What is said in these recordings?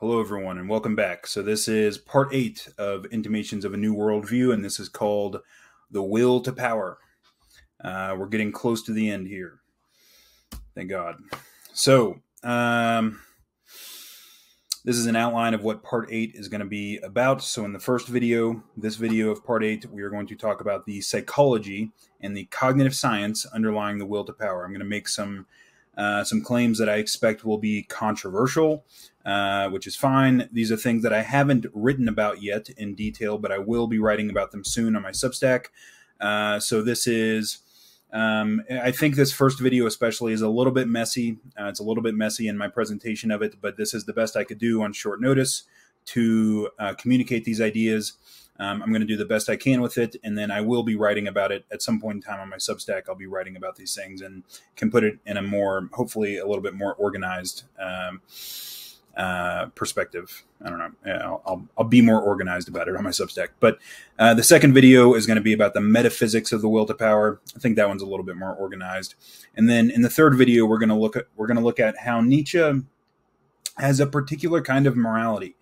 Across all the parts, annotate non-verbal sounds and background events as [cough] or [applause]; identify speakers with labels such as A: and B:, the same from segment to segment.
A: Hello, everyone, and welcome back. So, this is part eight of Intimations of a New Worldview, and this is called The Will to Power. Uh, we're getting close to the end here. Thank God. So, um, this is an outline of what part eight is going to be about. So, in the first video, this video of part eight, we are going to talk about the psychology and the cognitive science underlying the will to power. I'm going to make some uh, some claims that I expect will be controversial, uh, which is fine. These are things that I haven't written about yet in detail, but I will be writing about them soon on my Substack. Uh, so this is, um, I think this first video especially is a little bit messy. Uh, it's a little bit messy in my presentation of it, but this is the best I could do on short notice to uh, communicate these ideas. Um, I'm going to do the best I can with it, and then I will be writing about it at some point in time on my Substack. I'll be writing about these things and can put it in a more, hopefully, a little bit more organized um, uh, perspective. I don't know. I'll, I'll, I'll, be more organized about it on my Substack. But uh, the second video is going to be about the metaphysics of the will to power. I think that one's a little bit more organized. And then in the third video, we're going to look at we're going to look at how Nietzsche has a particular kind of morality.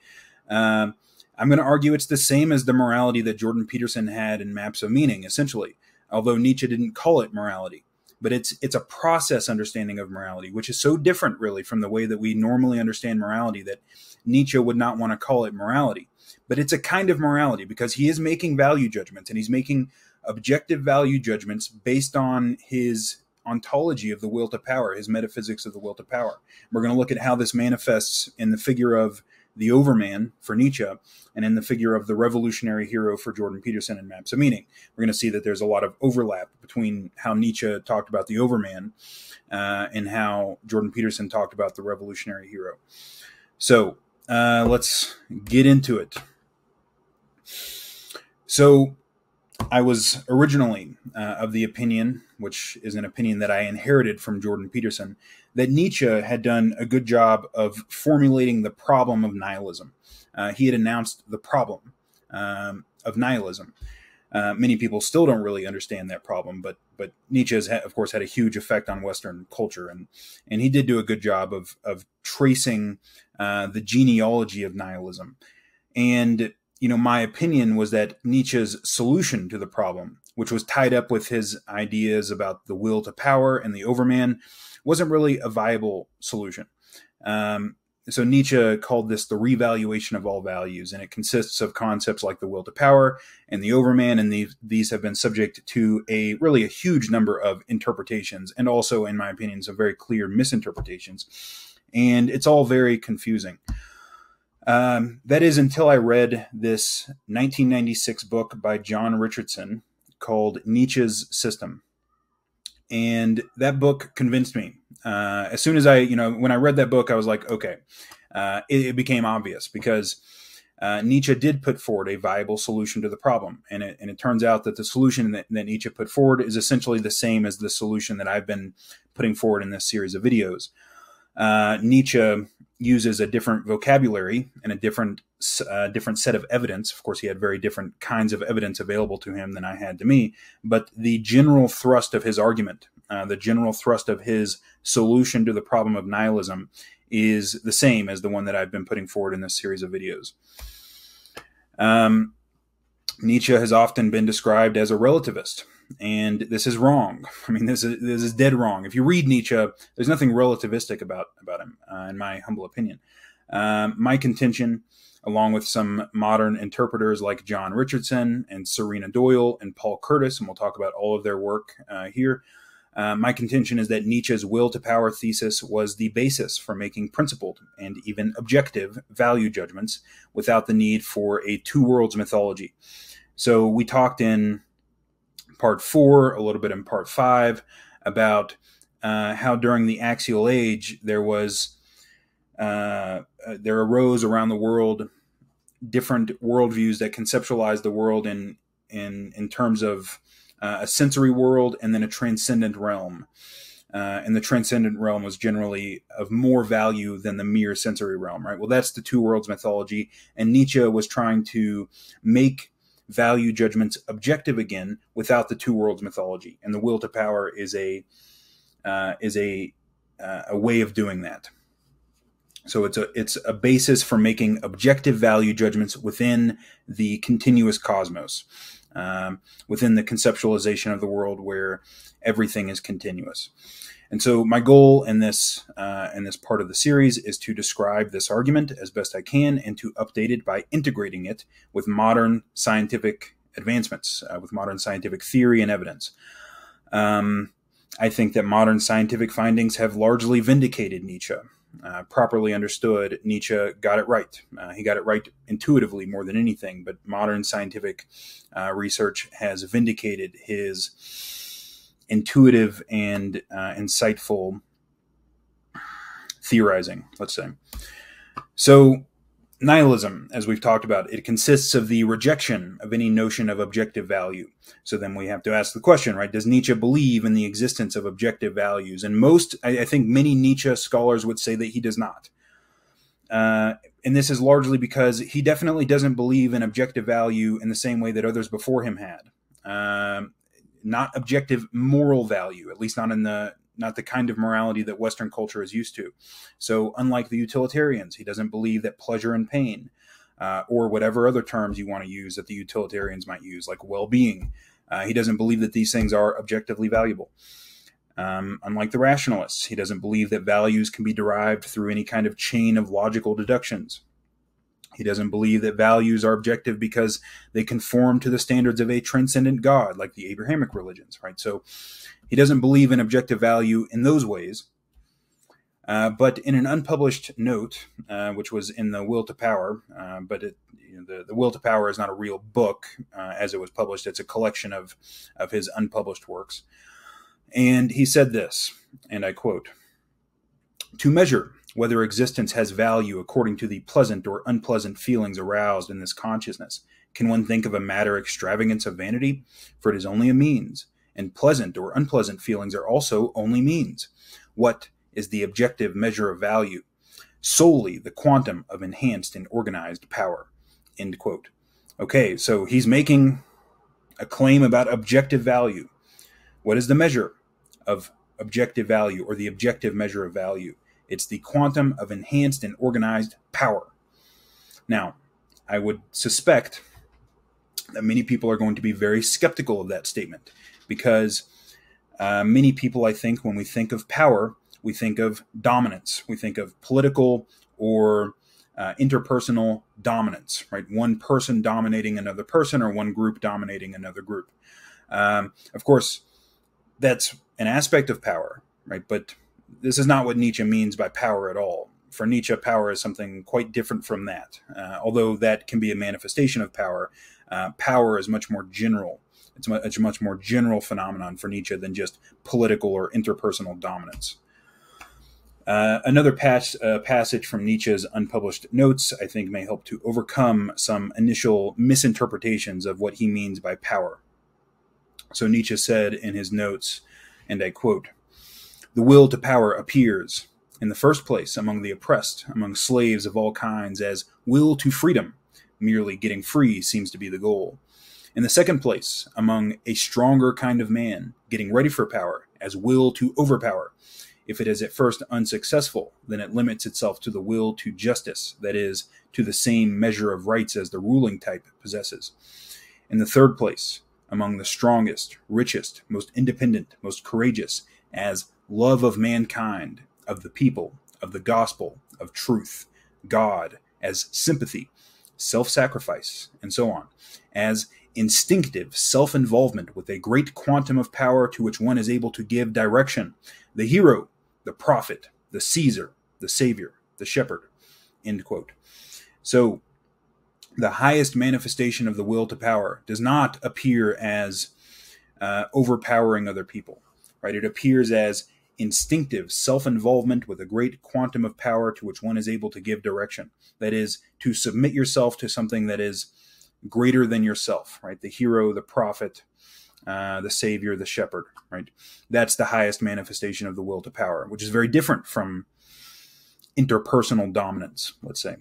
A: Uh, I'm going to argue it's the same as the morality that Jordan Peterson had in Maps of Meaning, essentially, although Nietzsche didn't call it morality. But it's it's a process understanding of morality, which is so different, really, from the way that we normally understand morality that Nietzsche would not want to call it morality. But it's a kind of morality because he is making value judgments and he's making objective value judgments based on his ontology of the will to power, his metaphysics of the will to power. We're going to look at how this manifests in the figure of the Overman for Nietzsche, and in the figure of the revolutionary hero for Jordan Peterson and Maps of Meaning. We're going to see that there's a lot of overlap between how Nietzsche talked about the Overman uh, and how Jordan Peterson talked about the revolutionary hero. So uh, let's get into it. So I was originally uh, of the opinion, which is an opinion that I inherited from Jordan Peterson, that Nietzsche had done a good job of formulating the problem of nihilism. Uh, he had announced the problem um, of nihilism. Uh, many people still don't really understand that problem, but but Nietzsche has, of course, had a huge effect on Western culture, and and he did do a good job of of tracing uh, the genealogy of nihilism. And you know, my opinion was that Nietzsche's solution to the problem, which was tied up with his ideas about the will to power and the Overman, wasn't really a viable solution. Um, so Nietzsche called this the revaluation of all values, and it consists of concepts like the will to power and the overman, and these these have been subject to a really a huge number of interpretations, and also, in my opinion, some very clear misinterpretations, and it's all very confusing. Um, that is until I read this 1996 book by John Richardson called Nietzsche's System and that book convinced me. Uh, as soon as I, you know, when I read that book, I was like, okay, uh, it, it, became obvious because uh, Nietzsche did put forward a viable solution to the problem, and it, and it turns out that the solution that, that Nietzsche put forward is essentially the same as the solution that I've been putting forward in this series of videos. Uh, Nietzsche uses a different vocabulary and a different uh, different set of evidence. Of course, he had very different kinds of evidence available to him than I had to me. But the general thrust of his argument, uh, the general thrust of his solution to the problem of nihilism, is the same as the one that I've been putting forward in this series of videos. Um, Nietzsche has often been described as a relativist and this is wrong. [laughs] I mean, this is this is dead wrong. If you read Nietzsche, there's nothing relativistic about about him, uh, in my humble opinion. Um, my contention, along with some modern interpreters like John Richardson and Tsarina Doyle and Paul Curtis, and we'll talk about all of their work uh, here. Uh, my contention is that Nietzsche's will to power thesis was the basis for making principled and even objective value judgments without the need for a two worlds mythology. So we talked in part four, a little bit in part five, about uh, how during the axial age there was uh, uh, there arose around the world different worldviews that conceptualized the world in in in terms of uh, a sensory world and then a transcendent realm. Uh, and the transcendent realm was generally of more value than the mere sensory realm, right? Well, that's the two worlds mythology, and Nietzsche was trying to make value judgments objective again without the two worlds mythology. And the will to power is a uh, is a uh, a way of doing that. So it's a it's a basis for making objective value judgments within the continuous cosmos, um, within the conceptualization of the world where everything is continuous. And so my goal in this uh, in this part of the series is to describe this argument as best I can and to update it by integrating it with modern scientific advancements, uh, with modern scientific theory and evidence. Um, I think that modern scientific findings have largely vindicated Nietzsche. Uh, properly understood, Nietzsche got it right. Uh, he got it right intuitively more than anything, but modern scientific uh, research has vindicated his intuitive and uh, insightful theorizing, let's say. So, nihilism, as we've talked about, it consists of the rejection of any notion of objective value. So then we have to ask the question, right? Does Nietzsche believe in the existence of objective values? And most, I, I think many Nietzsche scholars would say that he does not. Uh, and this is largely because he definitely doesn't believe in objective value in the same way that others before him had. Um, not objective moral value, at least not in the not the kind of morality that Western culture is used to. So, unlike the utilitarians, he doesn't believe that pleasure and pain, uh, or whatever other terms you want to use that the utilitarians might use, like well being, uh, he doesn't believe that these things are objectively valuable. Um, unlike the rationalists, he doesn't believe that values can be derived through any kind of chain of logical deductions. He doesn't believe that values are objective because they conform to the standards of a transcendent God, like the Abrahamic religions, right? So he doesn't believe in objective value in those ways. Uh, but in an unpublished note, uh, which was in the Will to Power, uh, but it, you know, the, the Will to Power is not a real book uh, as it was published. It's a collection of, of his unpublished works. And he said this, and I quote To measure whether existence has value according to the pleasant or unpleasant feelings aroused in this consciousness, can one think of a matter extravagance of vanity? For it is only a means and pleasant or unpleasant feelings are also only means. What is the objective measure of value? Solely the quantum of enhanced and organized power. End quote. Okay, so he's making a claim about objective value. What is the measure of objective value or the objective measure of value? It's the quantum of enhanced and organized power. Now, I would suspect that many people are going to be very skeptical of that statement because uh, many people, I think, when we think of power, we think of dominance. We think of political or uh, interpersonal dominance, right? One person dominating another person or one group dominating another group. Um, of course, that's an aspect of power, right? But this is not what Nietzsche means by power at all. For Nietzsche, power is something quite different from that. Uh, although that can be a manifestation of power, uh, power is much more general it's, it's a much more general phenomenon for Nietzsche than just political or interpersonal dominance. Uh, another pas- uh, passage from Nietzsche's unpublished notes, I think, may help to overcome some initial misinterpretations of what he means by power. So Nietzsche said in his notes, and I quote The will to power appears, in the first place, among the oppressed, among slaves of all kinds, as will to freedom. Merely getting free seems to be the goal. In the second place, among a stronger kind of man, getting ready for power, as will to overpower. If it is at first unsuccessful, then it limits itself to the will to justice, that is, to the same measure of rights as the ruling type possesses. In the third place, among the strongest, richest, most independent, most courageous, as love of mankind, of the people, of the gospel, of truth, God, as sympathy, self sacrifice, and so on, as instinctive self involvement with a great quantum of power to which one is able to give direction. The hero, the prophet, the Caesar, the savior, the shepherd. End quote. So, the highest manifestation of the will to power does not appear as uh, overpowering other people, right? It appears as instinctive self involvement with a great quantum of power to which one is able to give direction. That is, to submit yourself to something that is greater than yourself, right? The hero, the prophet, uh, the savior, the shepherd, right? That's the highest manifestation of the will to power, which is very different from interpersonal dominance, let's say.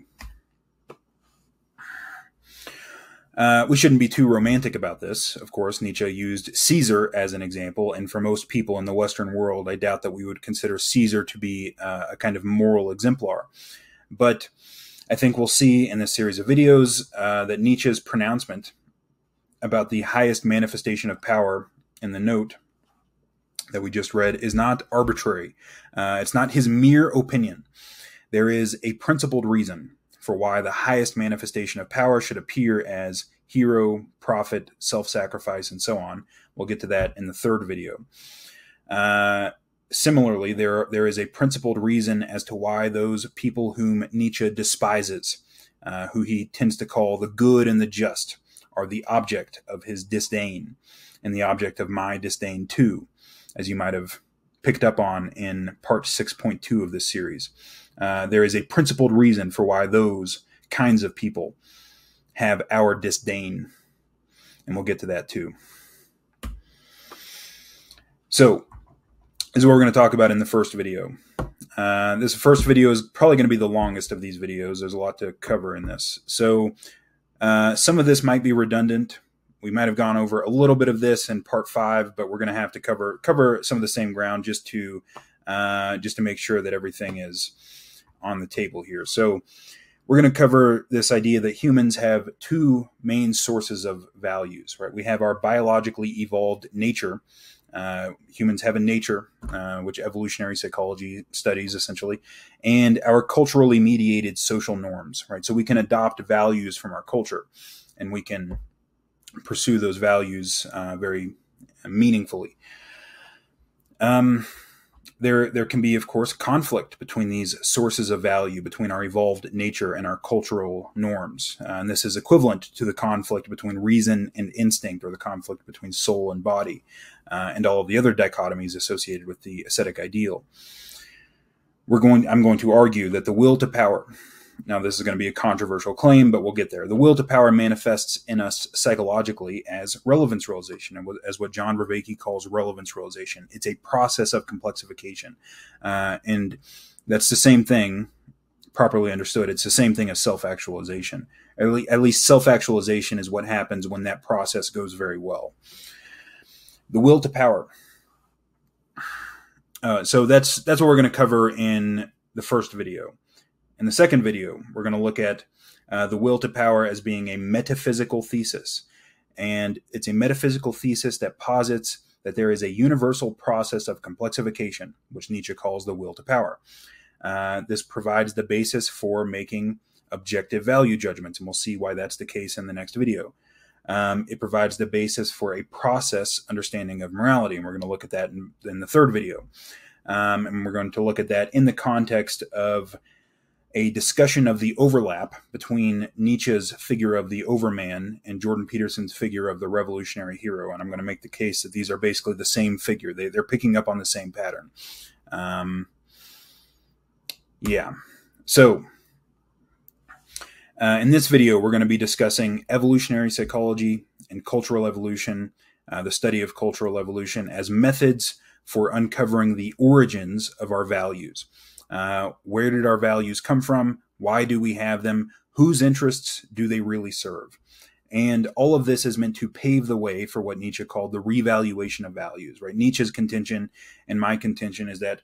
A: Uh, we shouldn't be too romantic about this. Of course, Nietzsche used Caesar as an example, and for most people in the Western world, I doubt that we would consider Caesar to be uh, a kind of moral exemplar. But I think we'll see in this series of videos uh, that Nietzsche's pronouncement about the highest manifestation of power in the note that we just read is not arbitrary. Uh, it's not his mere opinion. There is a principled reason for why the highest manifestation of power should appear as hero, prophet, self sacrifice, and so on. We'll get to that in the third video. Uh, similarly, there, there is a principled reason as to why those people whom Nietzsche despises, uh, who he tends to call the good and the just, are the object of his disdain and the object of my disdain too, as you might have picked up on in part 6.2 of this series. Uh, there is a principled reason for why those kinds of people have our disdain. And we'll get to that too. So, this is what we're going to talk about in the first video. Uh, this first video is probably going to be the longest of these videos. There's a lot to cover in this. So, uh, some of this might be redundant. We might have gone over a little bit of this in part five, but we're going to have to cover cover some of the same ground just to uh, just to make sure that everything is on the table here. So we're going to cover this idea that humans have two main sources of values, right? We have our biologically evolved nature. Uh, humans have a nature, uh, which evolutionary psychology studies essentially, and our culturally mediated social norms, right? So we can adopt values from our culture and we can pursue those values uh, very meaningfully. Um, there there can be of course conflict between these sources of value between our evolved nature and our cultural norms uh, and this is equivalent to the conflict between reason and instinct or the conflict between soul and body uh, and all of the other dichotomies associated with the ascetic ideal we're going i'm going to argue that the will to power now, this is going to be a controversial claim, but we'll get there. The will to power manifests in us psychologically as relevance realization, and as what John Vervaeke calls relevance realization. It's a process of complexification. Uh, and that's the same thing, properly understood. It's the same thing as self actualization. At, at least self actualization is what happens when that process goes very well. The will to power. Uh, so that's that's what we're going to cover in the first video. In the second video, we're going to look at uh, the will to power as being a metaphysical thesis. And it's a metaphysical thesis that posits that there is a universal process of complexification, which Nietzsche calls the will to power. Uh, this provides the basis for making objective value judgments, and we'll see why that's the case in the next video. Um, it provides the basis for a process understanding of morality, and we're going to look at that in, in the third video. Um, and we're going to look at that in the context of a discussion of the overlap between Nietzsche's figure of the overman and Jordan Peterson's figure of the revolutionary hero. And I'm going to make the case that these are basically the same figure. They, they're picking up on the same pattern. Um, yeah. So, uh, in this video, we're going to be discussing evolutionary psychology and cultural evolution, uh, the study of cultural evolution as methods for uncovering the origins of our values. Uh, where did our values come from? Why do we have them? Whose interests do they really serve? And all of this is meant to pave the way for what Nietzsche called the revaluation of values, right? Nietzsche's contention and my contention is that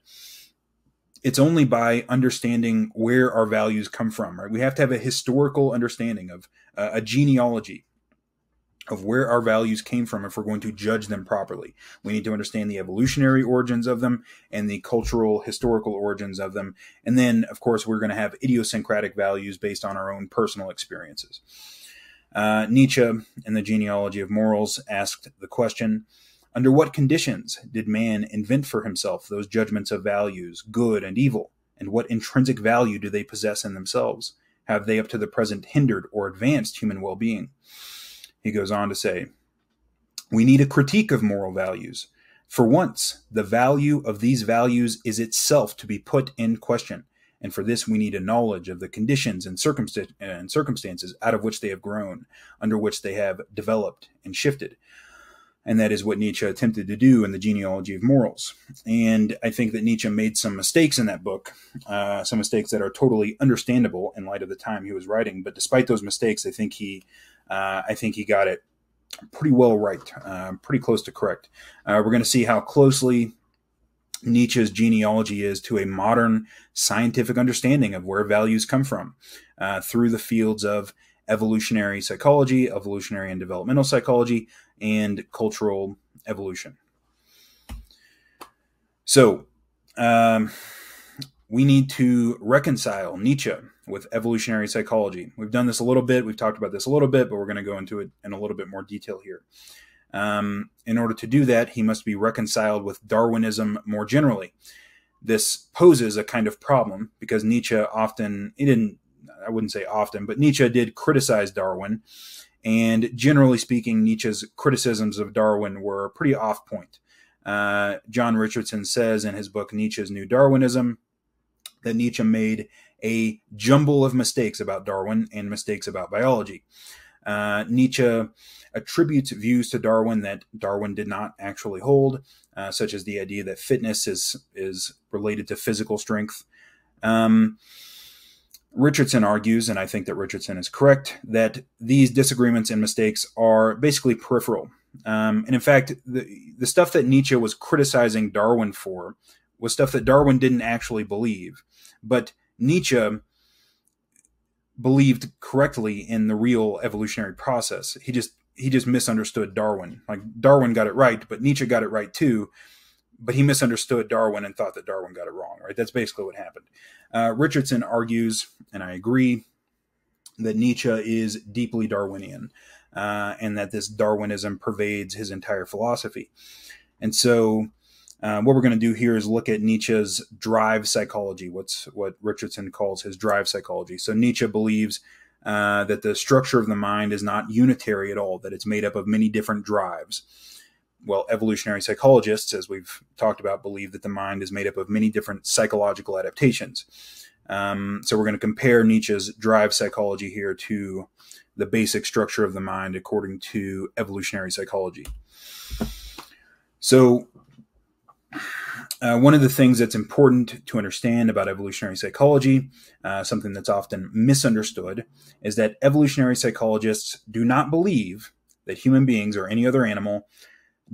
A: it's only by understanding where our values come from, right? We have to have a historical understanding of uh, a genealogy of where our values came from if we're going to judge them properly. We need to understand the evolutionary origins of them and the cultural, historical origins of them. And then, of course, we're going to have idiosyncratic values based on our own personal experiences. Uh, Nietzsche, in the genealogy of morals, asked the question Under what conditions did man invent for himself those judgments of values, good and evil? And what intrinsic value do they possess in themselves? Have they up to the present hindered or advanced human well being? He goes on to say, We need a critique of moral values. For once, the value of these values is itself to be put in question. And for this, we need a knowledge of the conditions and, and circumstances out of which they have grown, under which they have developed and shifted. And that is what Nietzsche attempted to do in the genealogy of morals. And I think that Nietzsche made some mistakes in that book, uh, some mistakes that are totally understandable in light of the time he was writing. But despite those mistakes, I think he uh, I think he got it pretty well right, uh, pretty close to correct. Uh, we're going to see how closely Nietzsche's genealogy is to a modern scientific understanding of where values come from uh, through the fields of evolutionary psychology, evolutionary and developmental psychology, and cultural evolution. So, um, we need to reconcile Nietzsche with evolutionary psychology. We've done this a little bit, we've talked about this a little bit, but we're going to go into it in a little bit more detail here. Um, in order to do that, he must be reconciled with Darwinism more generally. This poses a kind of problem because Nietzsche often, he didn't, I wouldn't say often, but Nietzsche did criticize Darwin. And generally speaking, Nietzsche's criticisms of Darwin were pretty off point. Uh, John Richardson says in his book Nietzsche's New Darwinism that Nietzsche made a jumble of mistakes about Darwin and mistakes about biology. Uh, Nietzsche attributes views to Darwin that Darwin did not actually hold, uh, such as the idea that fitness is is related to physical strength. Um, Richardson argues, and I think that Richardson is correct, that these disagreements and mistakes are basically peripheral. Um, and in fact, the, the stuff that Nietzsche was criticizing Darwin for was stuff that Darwin didn't actually believe. But Nietzsche believed correctly in the real evolutionary process. He just he just misunderstood Darwin. Like Darwin got it right, but Nietzsche got it right too. But he misunderstood Darwin and thought that Darwin got it wrong. Right? That's basically what happened. Uh, Richardson argues, and I agree, that Nietzsche is deeply Darwinian, uh, and that this Darwinism pervades his entire philosophy. And so, uh, what we're going to do here is look at Nietzsche's drive psychology. What's what Richardson calls his drive psychology. So Nietzsche believes uh, that the structure of the mind is not unitary at all, that it's made up of many different drives. Well, evolutionary psychologists, as we've talked about, believe that the mind is made up of many different psychological adaptations. Um, so we're going to compare Nietzsche's drive psychology here to the basic structure of the mind according to evolutionary psychology. So uh, one of the things that's important to understand about evolutionary psychology, uh, something that's often misunderstood, is that evolutionary psychologists do not believe that human beings or any other animal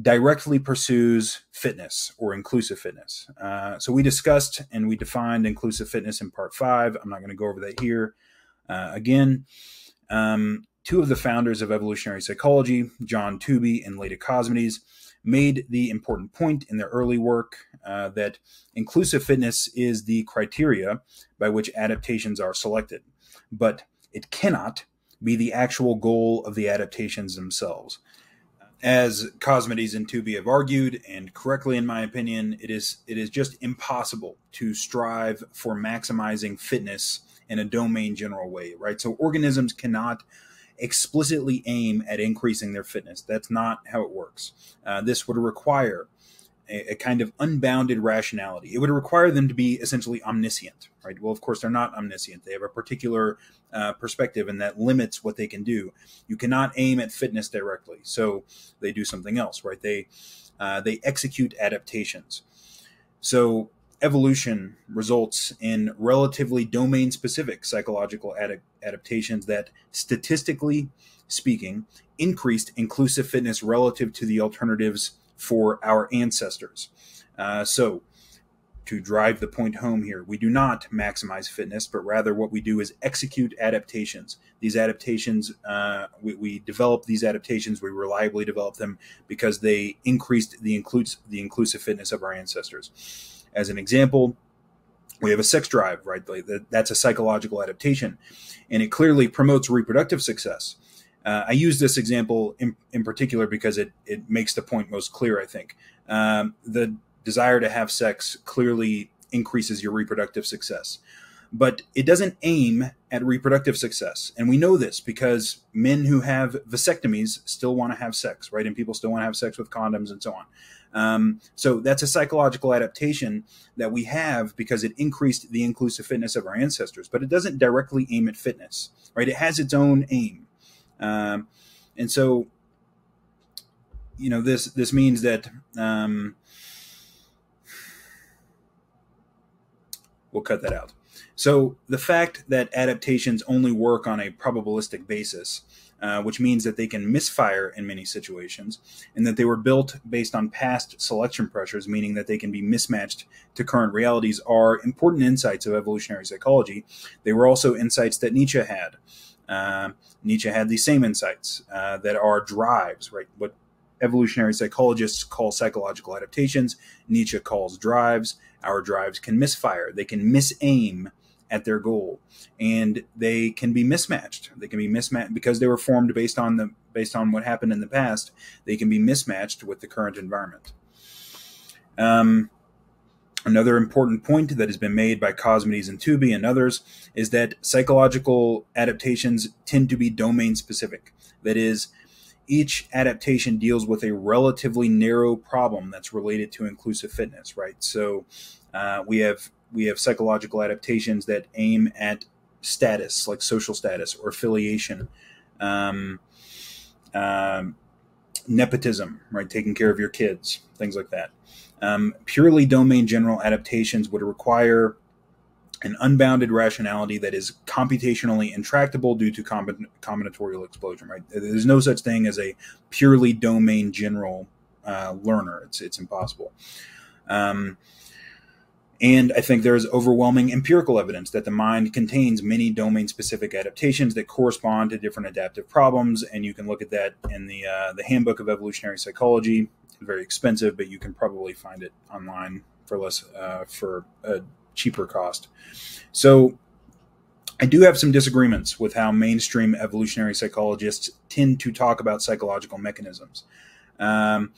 A: directly pursues fitness or inclusive fitness. Uh, so we discussed and we defined inclusive fitness in part five. I'm not going to go over that here uh, again. Um, two of the founders of evolutionary psychology, John Tooby and Leda Cosmides, made the important point in their early work uh, that inclusive fitness is the criteria by which adaptations are selected, but it cannot be the actual goal of the adaptations themselves. As Cosmides and Tooby have argued, and correctly in my opinion, it is it is just impossible to strive for maximizing fitness in a domain general way, right? So organisms cannot explicitly aim at increasing their fitness. That's not how it works. Uh, this would require a, a, kind of unbounded rationality. It would require them to be essentially omniscient, right? Well, of course, they're not omniscient. They have a particular uh, perspective, and that limits what they can do. You cannot aim at fitness directly, so they do something else, right? They uh, they execute adaptations. So evolution results in relatively domain specific psychological ad- adaptations that, statistically speaking, increased inclusive fitness relative to the alternatives for our ancestors. Uh, so, to drive the point home here, we do not maximize fitness, but rather what we do is execute adaptations. These adaptations, uh, we, we, develop these adaptations, we reliably develop them because they increased the, includes, the inclusive fitness of our ancestors. As an example, we have a sex drive, right? That's a psychological adaptation, and it clearly promotes reproductive success. Uh, I use this example in, in particular because it, it makes the point most clear, I think. Um, the desire to have sex clearly increases your reproductive success, but it doesn't aim at reproductive success. And we know this because men who have vasectomies still want to have sex, right? And people still want to have sex with condoms and so on. Um, so that's a psychological adaptation that we have because it increased the inclusive fitness of our ancestors, but it doesn't directly aim at fitness, right? It has its own aim, um, and so you know this this means that um, we'll cut that out. So the fact that adaptations only work on a probabilistic basis, uh, which means that they can misfire in many situations, and that they were built based on past selection pressures, meaning that they can be mismatched to current realities, are important insights of evolutionary psychology. They were also insights that Nietzsche had. Uh, Nietzsche had these same insights uh, that are drives, right? What evolutionary psychologists call psychological adaptations, Nietzsche calls drives. Our drives can misfire, they can misaim at their goal and they can be mismatched they can be mismatched because they were formed based on the based on what happened in the past they can be mismatched with the current environment um, another important point that has been made by Cosmides and Tooby and others is that psychological adaptations tend to be domain specific that is each adaptation deals with a relatively narrow problem that's related to inclusive fitness right so uh, we have we have psychological adaptations that aim at status, like social status or affiliation, um, um, nepotism, right? Taking care of your kids, things like that. Um, purely domain general adaptations would require an unbounded rationality that is computationally intractable due to combinatorial explosion, right? There's no such thing as a purely domain general uh, learner. It's, it's impossible. Um, and I think there is overwhelming empirical evidence that the mind contains many domain specific adaptations that correspond to different adaptive problems. And you can look at that in the, uh, the Handbook of Evolutionary Psychology. Very expensive, but you can probably find it online for less, uh, for a cheaper cost. So I do have some disagreements with how mainstream evolutionary psychologists tend to talk about psychological mechanisms. Um,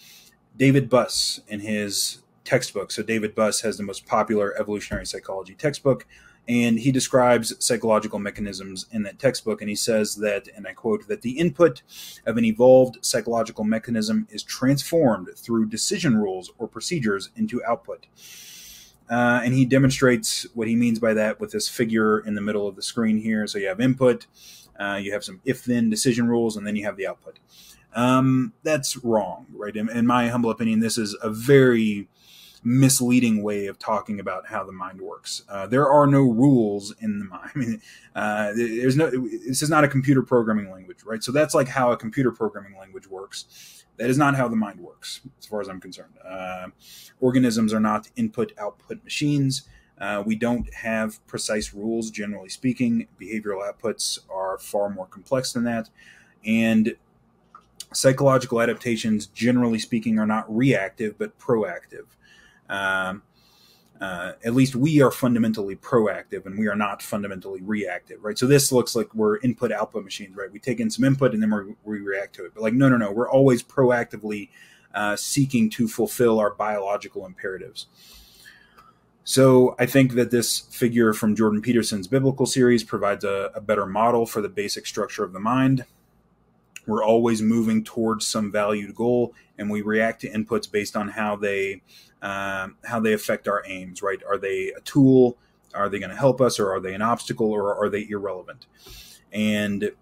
A: David Buss, in his textbook. So David Buss has the most popular evolutionary psychology textbook, and he describes psychological mechanisms in that textbook. And he says that, and I quote, that the input of an evolved psychological mechanism is transformed through decision rules or procedures into output. Uh, and he demonstrates what he means by that with this figure in the middle of the screen here. So you have input, uh, you have some if then decision rules, and then you have the output. Um, that's wrong, right? In, in, my humble opinion, this is a very misleading way of talking about how the mind works. Uh, there are no rules in the mind. [laughs] I mean, uh, there's no. This is not a computer programming language, right? So that's like how a computer programming language works. That is not how the mind works, as far as I'm concerned. Uh, organisms are not input-output machines. Uh, we don't have precise rules, generally speaking. Behavioral outputs are far more complex than that, and psychological adaptations, generally speaking, are not reactive but proactive. Um, uh, at least we are fundamentally proactive and we are not fundamentally reactive, right? So this looks like we're input output machines, right? We take in some input and then we we react to it. But like, no, no, no, we're always proactively uh, seeking to fulfill our biological imperatives. So I think that this figure from Jordan Peterson's biblical series provides a, a better model for the basic structure of the mind. We're always moving towards some valued goal, and we react to inputs based on how they um, how they affect our aims. Right? Are they a tool? Are they going to help us, or are they an obstacle, or are they irrelevant? And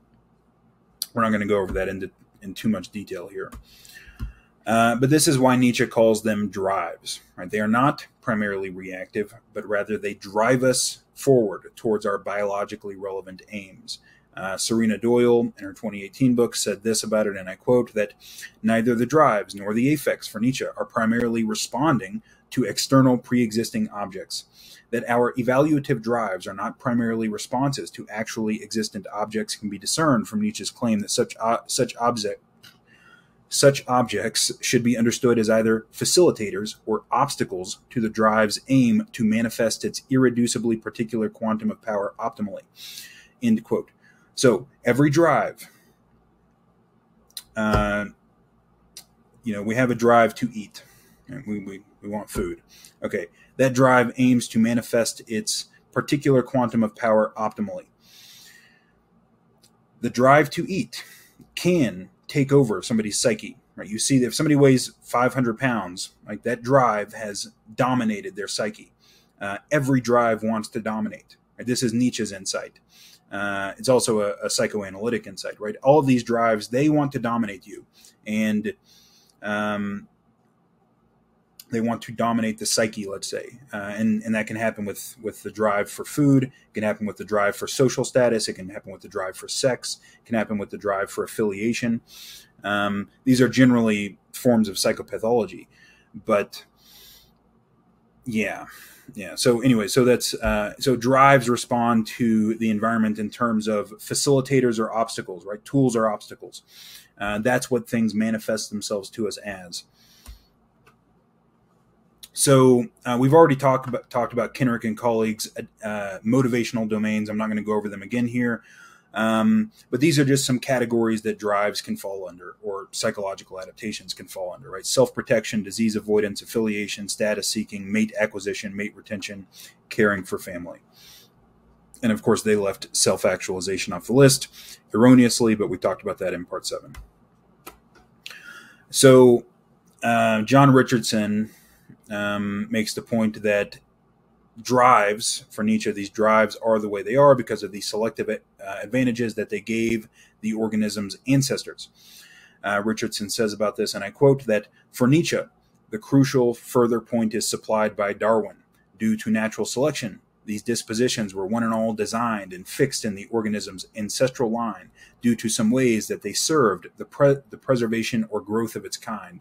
A: we're not going to go over that into in too much detail here. Uh, but this is why Nietzsche calls them drives. Right? They are not primarily reactive, but rather they drive us forward towards our biologically relevant aims. Uh, Tsarina Doyle, in her 2018 book, said this about it, and I quote that neither the drives nor the affects for Nietzsche are primarily responding to external pre existing objects. That our evaluative drives are not primarily responses to actually existent objects can be discerned from Nietzsche's claim that such, uh, such object, such objects should be understood as either facilitators or obstacles to the drive's aim to manifest its irreducibly particular quantum of power optimally. End quote. So every drive, uh, you know, we have a drive to eat. We, we, we want food. Okay. That drive aims to manifest its particular quantum of power optimally. The drive to eat can take over somebody's psyche, right? You see if somebody weighs 500 pounds, like that drive has dominated their psyche. Uh, every drive wants to dominate. Right? This is Nietzsche's insight. Uh, it's also a, a, psychoanalytic insight, right? All of these drives, they want to dominate you. And um, they want to dominate the psyche, let's say, uh, and and that can happen with with the drive for food. It can happen with the drive for social status. It can happen with the drive for sex. It can happen with the drive for affiliation. Um, these are generally forms of psychopathology, but yeah, yeah. So anyway, so that's uh, so drives respond to the environment in terms of facilitators or obstacles, right? Tools are obstacles. Uh, that's what things manifest themselves to us as. So uh, we've already talked about talked about Kenrick and colleagues' uh, motivational domains. I'm not going to go over them again here, um, but these are just some categories that drives can fall under, or psychological adaptations can fall under. Right: self protection, disease avoidance, affiliation, status seeking, mate acquisition, mate retention, caring for family. And of course, they left self actualization off the list erroneously, but we talked about that in part seven. So, uh, John Richardson um, makes the point that drives for Nietzsche, these drives are the way they are because of the selective uh, advantages that they gave the organism's ancestors. Uh, Richardson says about this, and I quote, that for Nietzsche, the crucial further point is supplied by Darwin. Due to natural selection, these dispositions were one and all designed and fixed in the organism's ancestral line due to some ways that they served the, pre- the preservation or growth of its kind.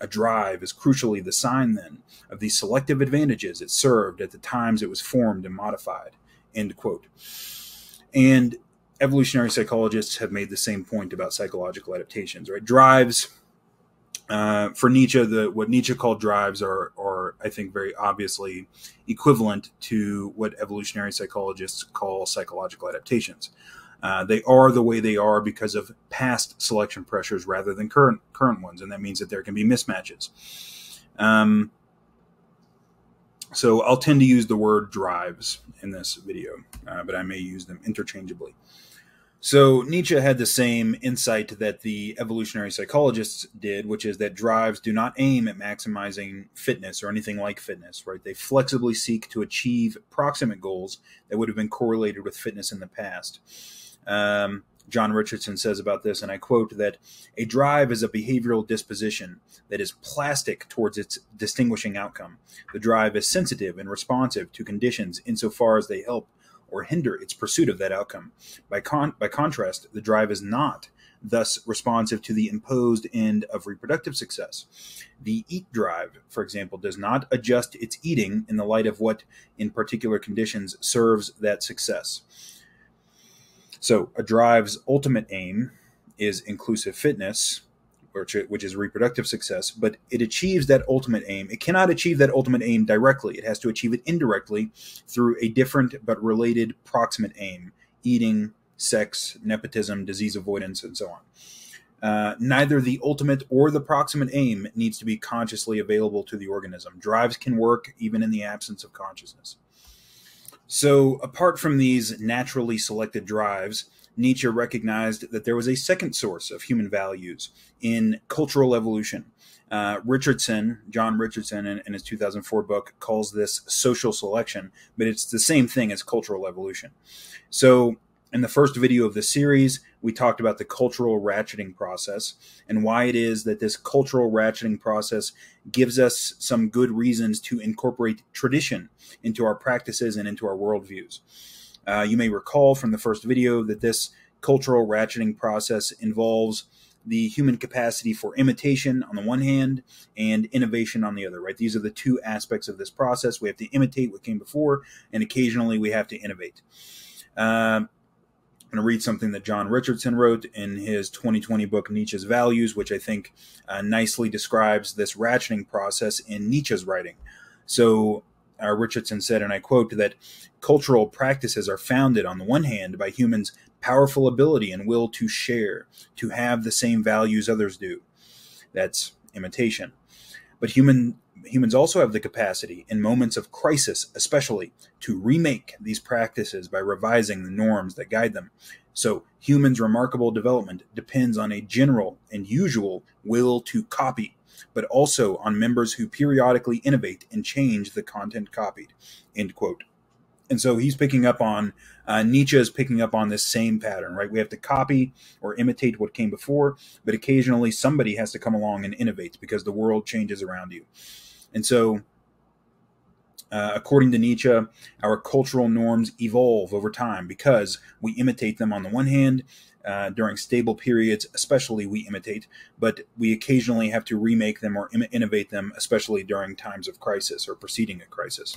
A: A drive is crucially the sign, then, of the selective advantages it served at the times it was formed and modified. End quote. And evolutionary psychologists have made the same point about psychological adaptations, right? Drives, uh, for Nietzsche, the what Nietzsche called drives are, are, I think, very obviously equivalent to what evolutionary psychologists call psychological adaptations. Uh, they are the way they are because of past selection pressures rather than current current ones, and that means that there can be mismatches. Um, so I'll tend to use the word drives in this video, uh, but I may use them interchangeably. So Nietzsche had the same insight that the evolutionary psychologists did, which is that drives do not aim at maximizing fitness or anything like fitness, right? They flexibly seek to achieve proximate goals that would have been correlated with fitness in the past. Um, John Richardson says about this, and I quote that a drive is a behavioral disposition that is plastic towards its distinguishing outcome. The drive is sensitive and responsive to conditions insofar as they help or hinder its pursuit of that outcome. By, con- by contrast, the drive is not thus responsive to the imposed end of reproductive success. The eat drive, for example, does not adjust its eating in the light of what, in particular conditions, serves that success. So a drive's ultimate aim is inclusive fitness, which, which is reproductive success, but it achieves that ultimate aim. It cannot achieve that ultimate aim directly. It has to achieve it indirectly through a different but related proximate aim eating, sex, nepotism, disease avoidance, and so on. Uh, neither the ultimate or the proximate aim needs to be consciously available to the organism. Drives can work even in the absence of consciousness. So, apart from these naturally selected drives, Nietzsche recognized that there was a second source of human values in cultural evolution. Uh, Richardson, John Richardson, in, in, his 2004 book, calls this social selection, but it's the same thing as cultural evolution. So, in the first video of the series, we talked about the cultural ratcheting process and why it is that this cultural ratcheting process gives us some good reasons to incorporate tradition into our practices and into our worldviews. Uh, you may recall from the first video that this cultural ratcheting process involves the human capacity for imitation on the one hand and innovation on the other, right? These are the two aspects of this process. We have to imitate what came before, and occasionally we have to innovate. Um, going to read something that John Richardson wrote in his 2020 book, Nietzsche's Values, which I think uh, nicely describes this ratcheting process in Nietzsche's writing. So, uh, Richardson said, and I quote, that cultural practices are founded, on the one hand, by humans' powerful ability and will to share, to have the same values others do. That's imitation. But human humans also have the capacity, in moments of crisis especially, to remake these practices by revising the norms that guide them. So, humans' remarkable development depends on a general and usual will to copy, but also on members who periodically innovate and change the content copied. End quote. And so he's picking up on uh, Nietzsche is picking up on this same pattern, right? We have to copy or imitate what came before, but occasionally somebody has to come along and innovate because the world changes around you. And so, uh, according to Nietzsche, our cultural norms evolve over time because we imitate them on the one hand. Uh, during stable periods, especially, we imitate, but we occasionally have to remake them or Im- innovate them, especially during times of crisis or preceding a crisis.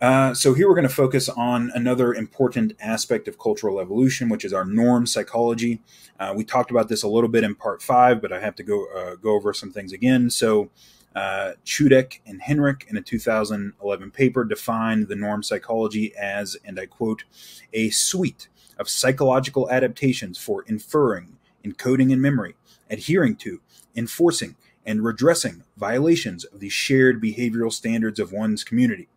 A: Uh, so here we're going to focus on another important aspect of cultural evolution, which is our norm psychology. Uh, we talked about this a little bit in part five, but I have to go uh, go over some things again. So uh, Chudek and Henrich in a 2011 paper defined the norm psychology as, and I quote, a suite of psychological adaptations for inferring, encoding in memory, adhering to, enforcing, and redressing violations of the shared behavioral standards of one's community.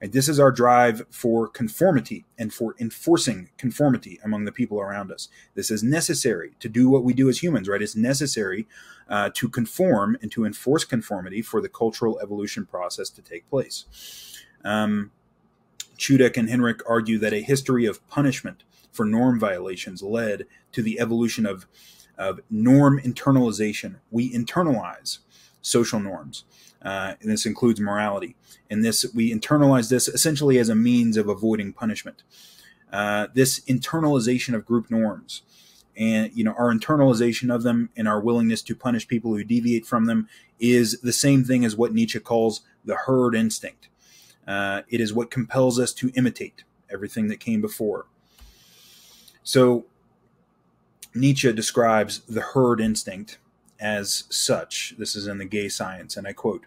A: And this is our drive for conformity and for enforcing conformity among the people around us. This is necessary to do what we do as humans, right? It's necessary uh, to conform and to enforce conformity for the cultural evolution process to take place. Um, Chudek and Henrich argue that a history of punishment for norm violations led to the evolution of, of norm internalization. We internalize social norms. Uh, and this includes morality. And this we internalize this essentially as a means of avoiding punishment. Uh, this internalization of group norms and you know our internalization of them and our willingness to punish people who deviate from them is the same thing as what Nietzsche calls the herd instinct. Uh, it is what compels us to imitate everything that came before. So Nietzsche describes the herd instinct as such. This is in the Gay Science, and I quote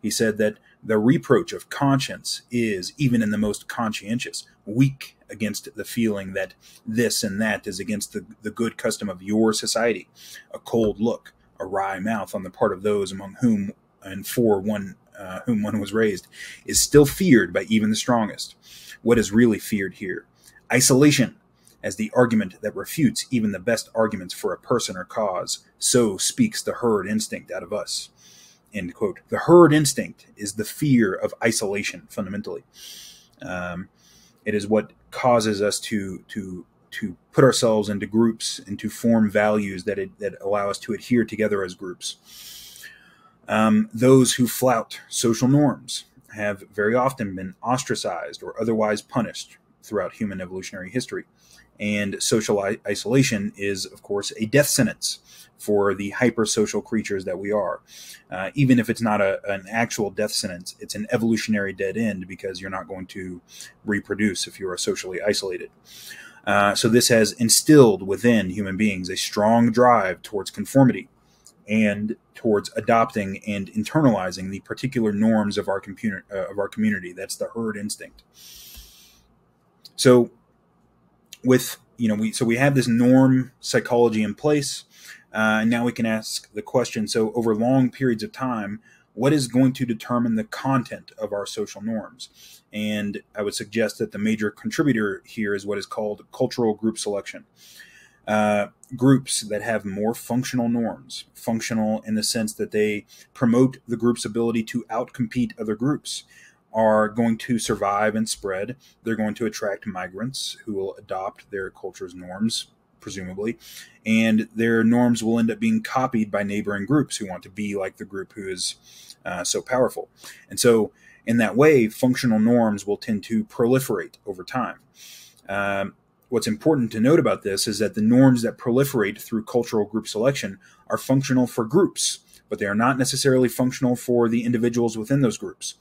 A: He said that the reproach of conscience is, even in the most conscientious, weak against the feeling that this and that is against the, the good custom of your society. A cold look, a wry mouth on the part of those among whom and for one uh, whom one was raised is still feared by even the strongest. What is really feared here? Isolation as the argument that refutes even the best arguments for a person or cause. So speaks the herd instinct out of us. The herd instinct is the fear of isolation, fundamentally. Um, it is what causes us to to to put ourselves into groups and to form values that it, that allow us to adhere together as groups. Um, those who flout social norms have very often been ostracized or otherwise punished throughout human evolutionary history. And social isolation is, of course, a death sentence for the hypersocial creatures that we are. Uh, even if it's not a, an actual death sentence, it's an evolutionary dead end because you're not going to reproduce if you are socially isolated. Uh, so this has instilled within human beings a strong drive towards conformity and towards adopting and internalizing the particular norms of our uh, of our community. That's the herd instinct. So with you know we so we have this norm psychology in place uh, and now we can ask the question so over long periods of time what is going to determine the content of our social norms? And i would suggest that the major contributor here is what is called cultural group selection. Uh, groups that have more functional norms functional in the sense that they promote the group's ability to outcompete other groups are going to survive and spread. They're going to attract migrants who will adopt their culture's norms, presumably, and their norms will end up being copied by neighboring groups who want to be like the group who is uh, so powerful. And so, in that way, functional norms will tend to proliferate over time. Um, what's important to note about this is that the norms that proliferate through cultural group selection are functional for groups, but they are not necessarily functional for the individuals within those groups.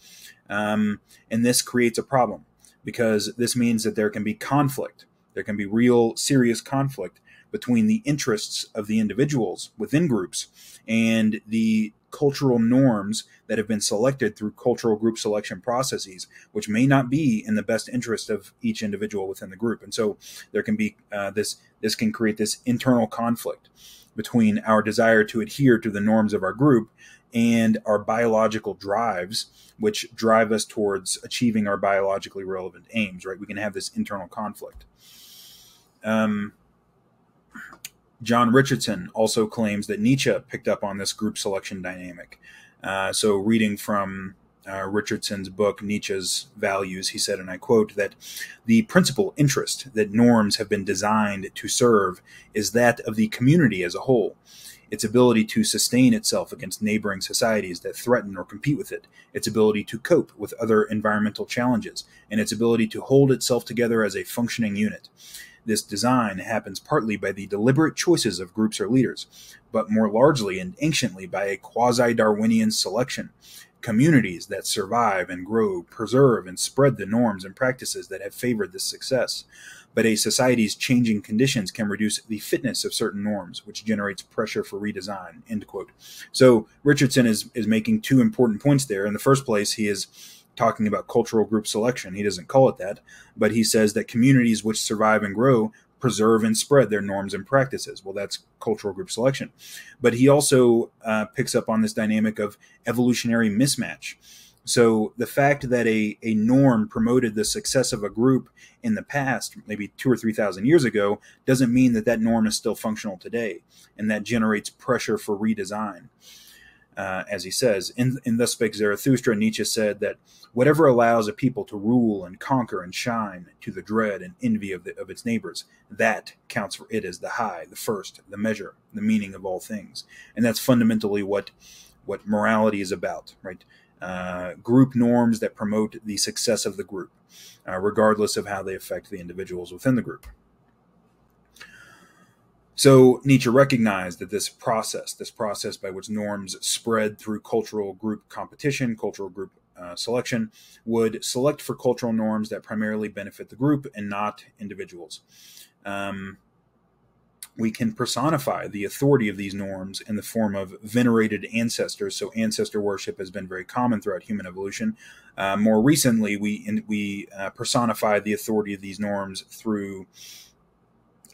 A: Um, and this creates a problem because this means that there can be conflict. There can be real serious conflict between the interests of the individuals within groups and the cultural norms that have been selected through cultural group selection processes, which may not be in the best interest of each individual within the group. And so there can be uh, this, this can create this internal conflict between our desire to adhere to the norms of our group and our biological drives, which drive us towards achieving our biologically relevant aims, right? We can have this internal conflict. Um, John Richardson also claims that Nietzsche picked up on this group selection dynamic. Uh, so, reading from uh, Richardson's book, Nietzsche's Values, he said, and I quote, that the principal interest that norms have been designed to serve is that of the community as a whole its ability to sustain itself against neighboring societies that threaten or compete with it, its ability to cope with other environmental challenges, and its ability to hold itself together as a functioning unit. This design happens partly by the deliberate choices of groups or leaders, but more largely and anciently by a quasi Darwinian selection. Communities that survive and grow, preserve, and spread the norms and practices that have favored this success. But a society's changing conditions can reduce the fitness of certain norms, which generates pressure for redesign. End quote. So Richardson is, is making two important points there. In the first place, he is talking about cultural group selection. He doesn't call it that, but he says that communities which survive and grow preserve and spread their norms and practices. Well, that's cultural group selection. But he also uh, picks up on this dynamic of evolutionary mismatch. So the fact that a, a norm promoted the success of a group in the past, maybe two or three thousand years ago, doesn't mean that that norm is still functional today, and that generates pressure for redesign uh, as he says. In, in Thus Spake Zarathustra, Nietzsche said that whatever allows a people to rule and conquer and shine to the dread and envy of, the, of its neighbors, that counts for it as the high, the first, the measure, the meaning of all things. And that's fundamentally what, what morality is about, right? Uh, group norms that promote the success of the group, uh, regardless of how they affect the individuals within the group. So Nietzsche recognized that this process, this process by which norms spread through cultural group competition, cultural group uh, selection, would select for cultural norms that primarily benefit the group and not individuals. Um, we can personify the authority of these norms in the form of venerated ancestors. So, ancestor worship has been very common throughout human evolution. Uh, more recently, we in, we uh, personify the authority of these norms through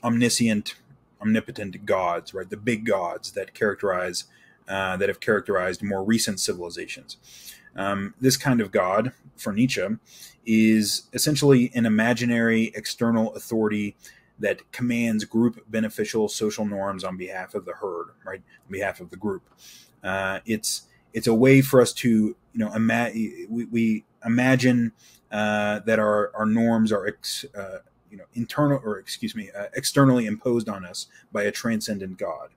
A: omniscient omnipotent gods, right? The big gods that characterize uh, that have characterized more recent civilizations. Um, this kind of god, for Nietzsche, is essentially an imaginary external authority that commands group beneficial social norms on behalf of the herd, right? On behalf of the group. Uh, it's it's a way for us to you know ima- we, we imagine uh, that our our norms are ex, uh, you know internal or excuse me uh, externally imposed on us by a transcendent god.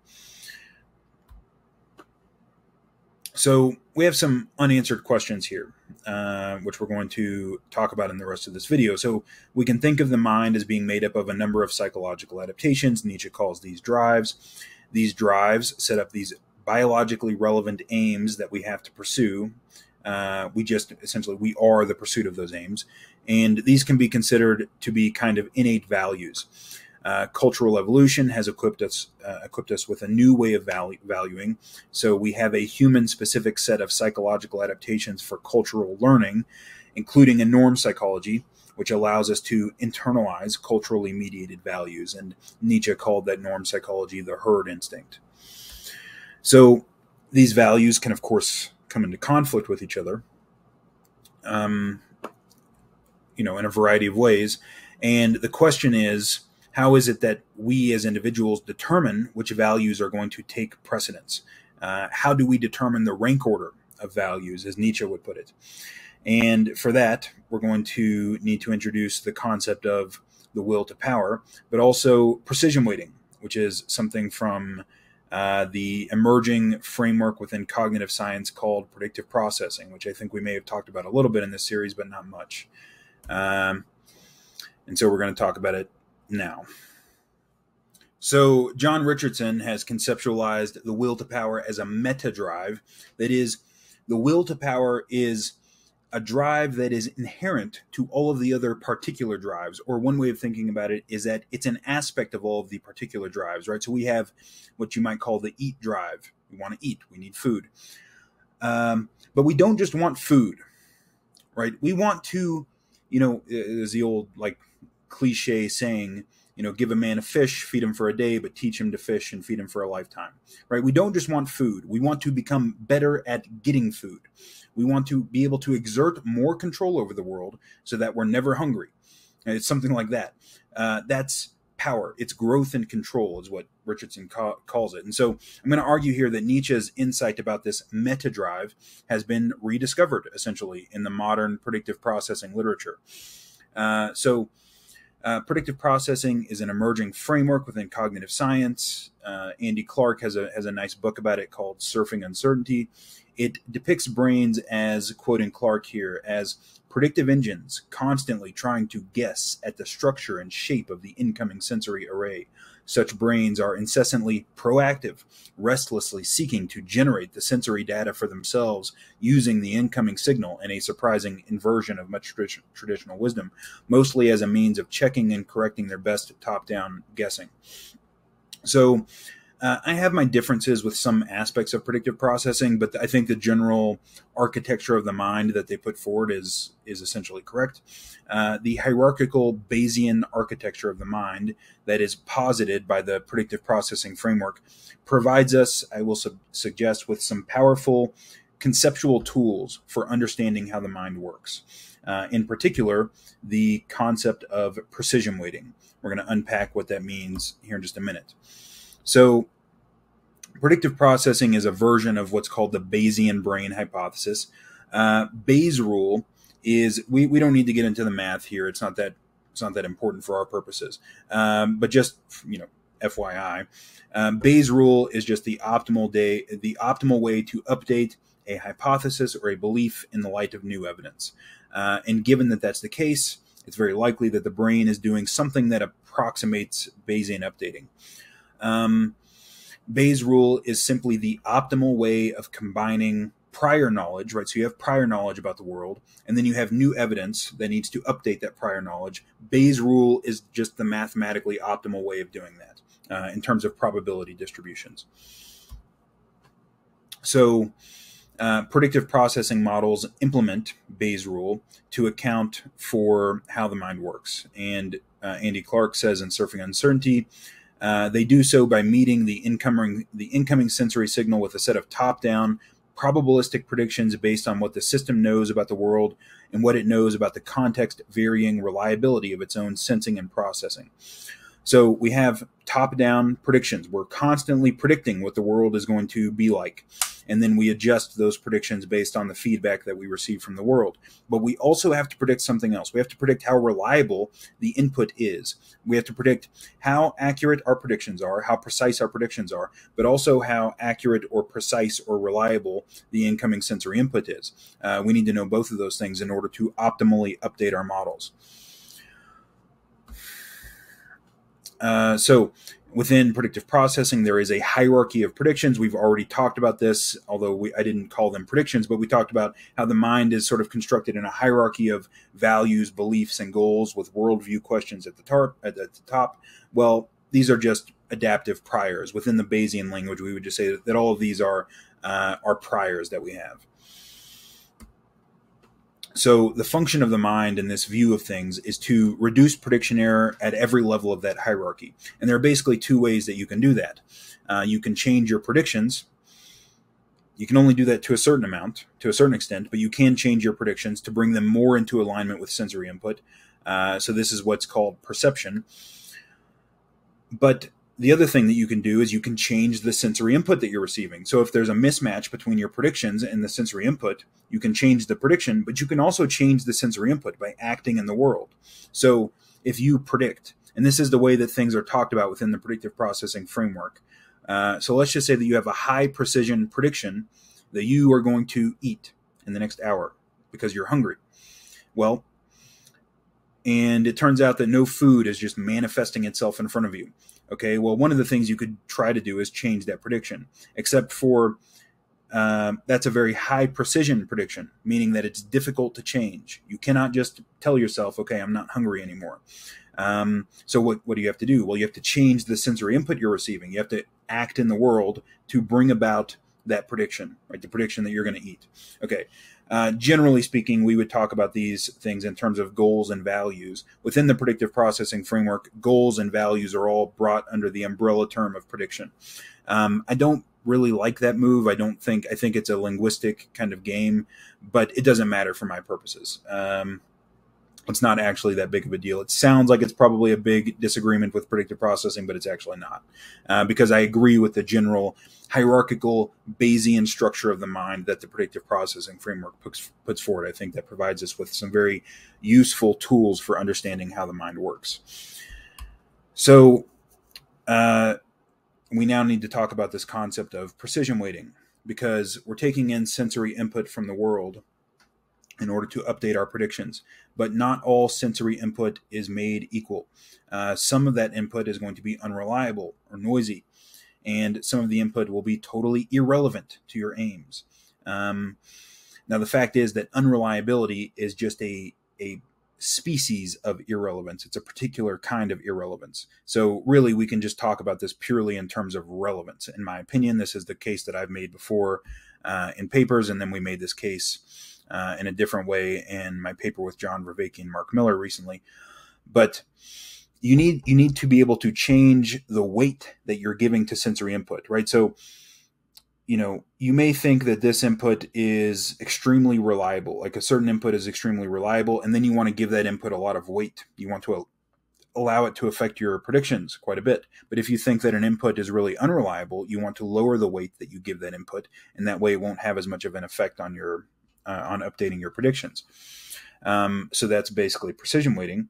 A: So we have some unanswered questions here uh, which we're going to talk about in the rest of this video. So we can think of the mind as being made up of a number of psychological adaptations. Nietzsche calls these drives. These drives set up these biologically relevant aims that we have to pursue. Uh, we just essentially we are the pursuit of those aims, and these can be considered to be kind of innate values. Uh, cultural evolution has equipped us uh, equipped us with a new way of valu- valuing. So we have a human specific set of psychological adaptations for cultural learning, including a norm psychology, which allows us to internalize culturally mediated values. And Nietzsche called that norm psychology the herd instinct. So these values can, of course, come into conflict with each other, um, you know, in a variety of ways. And the question is, how is it that we as individuals determine which values are going to take precedence? Uh, how do we determine the rank order of values, as Nietzsche would put it? And for that, we're going to need to introduce the concept of the will to power, but also precision weighting, which is something from uh, the emerging framework within cognitive science called predictive processing, which I think we may have talked about a little bit in this series, but not much. Um, and so we're going to talk about it now. So, John Richardson has conceptualized the will to power as a meta drive. That is, the will to power is a drive that is inherent to all of the other particular drives. Or one way of thinking about it is that it's an aspect of all of the particular drives, right? So we have what you might call the eat drive. We want to eat, we need food. Um, but we don't just want food, right? We want to, you know, there's the old like cliche saying, you know, give a man a fish, feed him for a day, but teach him to fish and feed him for a lifetime, right? We don't just want food. We want to become better at getting food. We want to be able to exert more control over the world so that we're never hungry. It's something like that. Uh, that's power. It's growth and control, is what Richardson ca- calls it. And so I'm going to argue here that Nietzsche's insight about this meta drive has been rediscovered essentially in the modern predictive processing literature. Uh, so Uh, predictive processing is an emerging framework within cognitive science. Uh, Andy Clark has a has a nice book about it called "Surfing Uncertainty." It depicts brains as, quoting Clark here, as predictive engines constantly trying to guess at the structure and shape of the incoming sensory array. Such brains are incessantly proactive, restlessly seeking to generate the sensory data for themselves using the incoming signal in a surprising inversion of much traditional wisdom, mostly as a means of checking and correcting their best top down guessing. So, uh, I have my differences with some aspects of predictive processing, but I think the general architecture of the mind that they put forward is is essentially correct. Uh, the hierarchical Bayesian architecture of the mind that is posited by the predictive processing framework provides us, I will su- suggest, with some powerful conceptual tools for understanding how the mind works. Uh, in particular, the concept of precision weighting. We're going to unpack what that means here in just a minute. So, predictive processing is a version of what's called the Bayesian brain hypothesis. Uh, Bayes' rule is we, we don't need to get into the math here. It's not that it's not that important for our purposes. Um, but just you know, FYI, um, Bayes' rule is just the optimal day, the optimal way to update a hypothesis or a belief in the light of new evidence. Uh, and given that that's the case, it's very likely that the brain is doing something that approximates Bayesian updating. Um, Bayes' rule is simply the optimal way of combining prior knowledge, right? So you have prior knowledge about the world, and then you have new evidence that needs to update that prior knowledge. Bayes' rule is just the mathematically optimal way of doing that uh, in terms of probability distributions. So, uh, predictive processing models implement Bayes' rule to account for how the mind works. And uh, Andy Clark says in Surfing Uncertainty uh, they do so by meeting the incoming the incoming sensory signal with a set of top-down probabilistic predictions based on what the system knows about the world and what it knows about the context varying reliability of its own sensing and processing. So we have top down predictions. We're constantly predicting what the world is going to be like. And then we adjust those predictions based on the feedback that we receive from the world. But we also have to predict something else. We have to predict how reliable the input is. We have to predict how accurate our predictions are, how precise our predictions are, but also how accurate or precise or reliable the incoming sensory input is. Uh, we need to know both of those things in order to optimally update our models. Uh, so within predictive processing, there is a hierarchy of predictions. We've already talked about this, although we, I didn't call them predictions, but we talked about how the mind is sort of constructed in a hierarchy of values, beliefs, and goals with worldview questions at the, tar- at the top. Well, these are just adaptive priors. Within the Bayesian language, we would just say that, that all of these are uh, are priors that we have. So the function of the mind in this view of things is to reduce prediction error at every level of that hierarchy. And there are basically two ways that you can do that. Uh, you can change your predictions. You can only do that to a certain amount, to a certain extent, but you can change your predictions to bring them more into alignment with sensory input. Uh, so this is what's called perception. But the other thing that you can do is you can change the sensory input that you're receiving. So if there's a mismatch between your predictions and the sensory input, you can change the prediction, but you can also change the sensory input by acting in the world. So if you predict, and this is the way that things are talked about within the predictive processing framework. Uh, so let's just say that you have a high precision prediction that you are going to eat in the next hour because you're hungry. Well, and it turns out that no food is just manifesting itself in front of you. Okay, well, one of the things you could try to do is change that prediction, except for uh, that's a very high precision prediction, meaning that it's difficult to change. You cannot just tell yourself, okay, I'm not hungry anymore. Um, so what, what do you have to do? Well, you have to change the sensory input you're receiving. You have to act in the world to bring about that prediction, right? The prediction that you're going to eat. Okay. Uh, generally speaking, we would talk about these things in terms of goals and values. Within the predictive processing framework, goals and values are all brought under the umbrella term of prediction. Um, I don't really like that move. I don't think, I think it's a linguistic kind of game, but it doesn't matter for my purposes. Um, it's not actually that big of a deal. It sounds like it's probably a big disagreement with predictive processing, but it's actually not. Uh, because I agree with the general hierarchical Bayesian structure of the mind that the predictive processing framework puts, puts forward. I think that provides us with some very useful tools for understanding how the mind works. So, uh, we now need to talk about this concept of precision weighting because we're taking in sensory input from the world in order to update our predictions. But not all sensory input is made equal. Uh, some of that input is going to be unreliable or noisy, and some of the input will be totally irrelevant to your aims. Um, now, the fact is that unreliability is just a, a species of irrelevance. It's a particular kind of irrelevance. So, really, we can just talk about this purely in terms of relevance. In my opinion, this is the case that I've made before uh, in papers, and then we made this case uh, in a different way in my paper with John Vervaeke and Mark Miller recently. But you need you need to be able to change the weight that you're giving to sensory input, right? So you know, you may think that this input is extremely reliable, like a certain input is extremely reliable, and then you want to give that input a lot of weight. You want to allow it to affect your predictions quite a bit. But if you think that an input is really unreliable, you want to lower the weight that you give that input, and that way it won't have as much of an effect on your uh, on updating your predictions. Um, so that's basically precision weighting.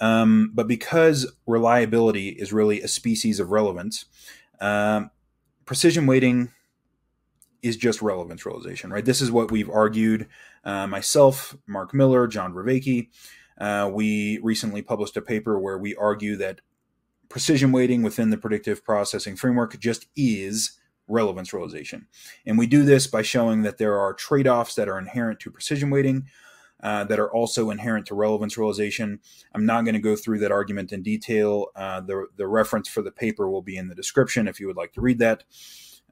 A: Um, but because reliability is really a species of relevance, um, precision weighting is just relevance realization, right? This is what we've argued. Uh, myself, Mark Miller, John Vervaeke. Uh, we recently published a paper where we argue that precision weighting within the predictive processing framework just is relevance realization. And we do this by showing that there are trade offs that are inherent to precision weighting. Uh, that are also inherent to relevance realization. I'm not going to go through that argument in detail. Uh, the, the reference for the paper will be in the description if you would like to read that.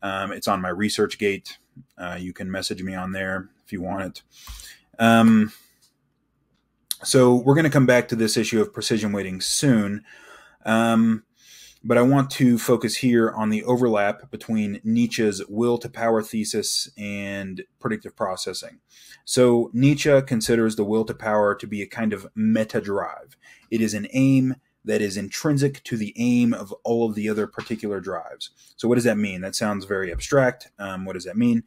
A: Um, it's on my ResearchGate. Uh, you can message me on there if you want it. Um, so we're going to come back to this issue of precision weighting soon. Um, but I want to focus here on the overlap between Nietzsche's will to power thesis and predictive processing. So, Nietzsche considers the will to power to be a kind of meta drive. It is an aim that is intrinsic to the aim of all of the other particular drives. So, what does that mean? That sounds very abstract. Um, what does that mean?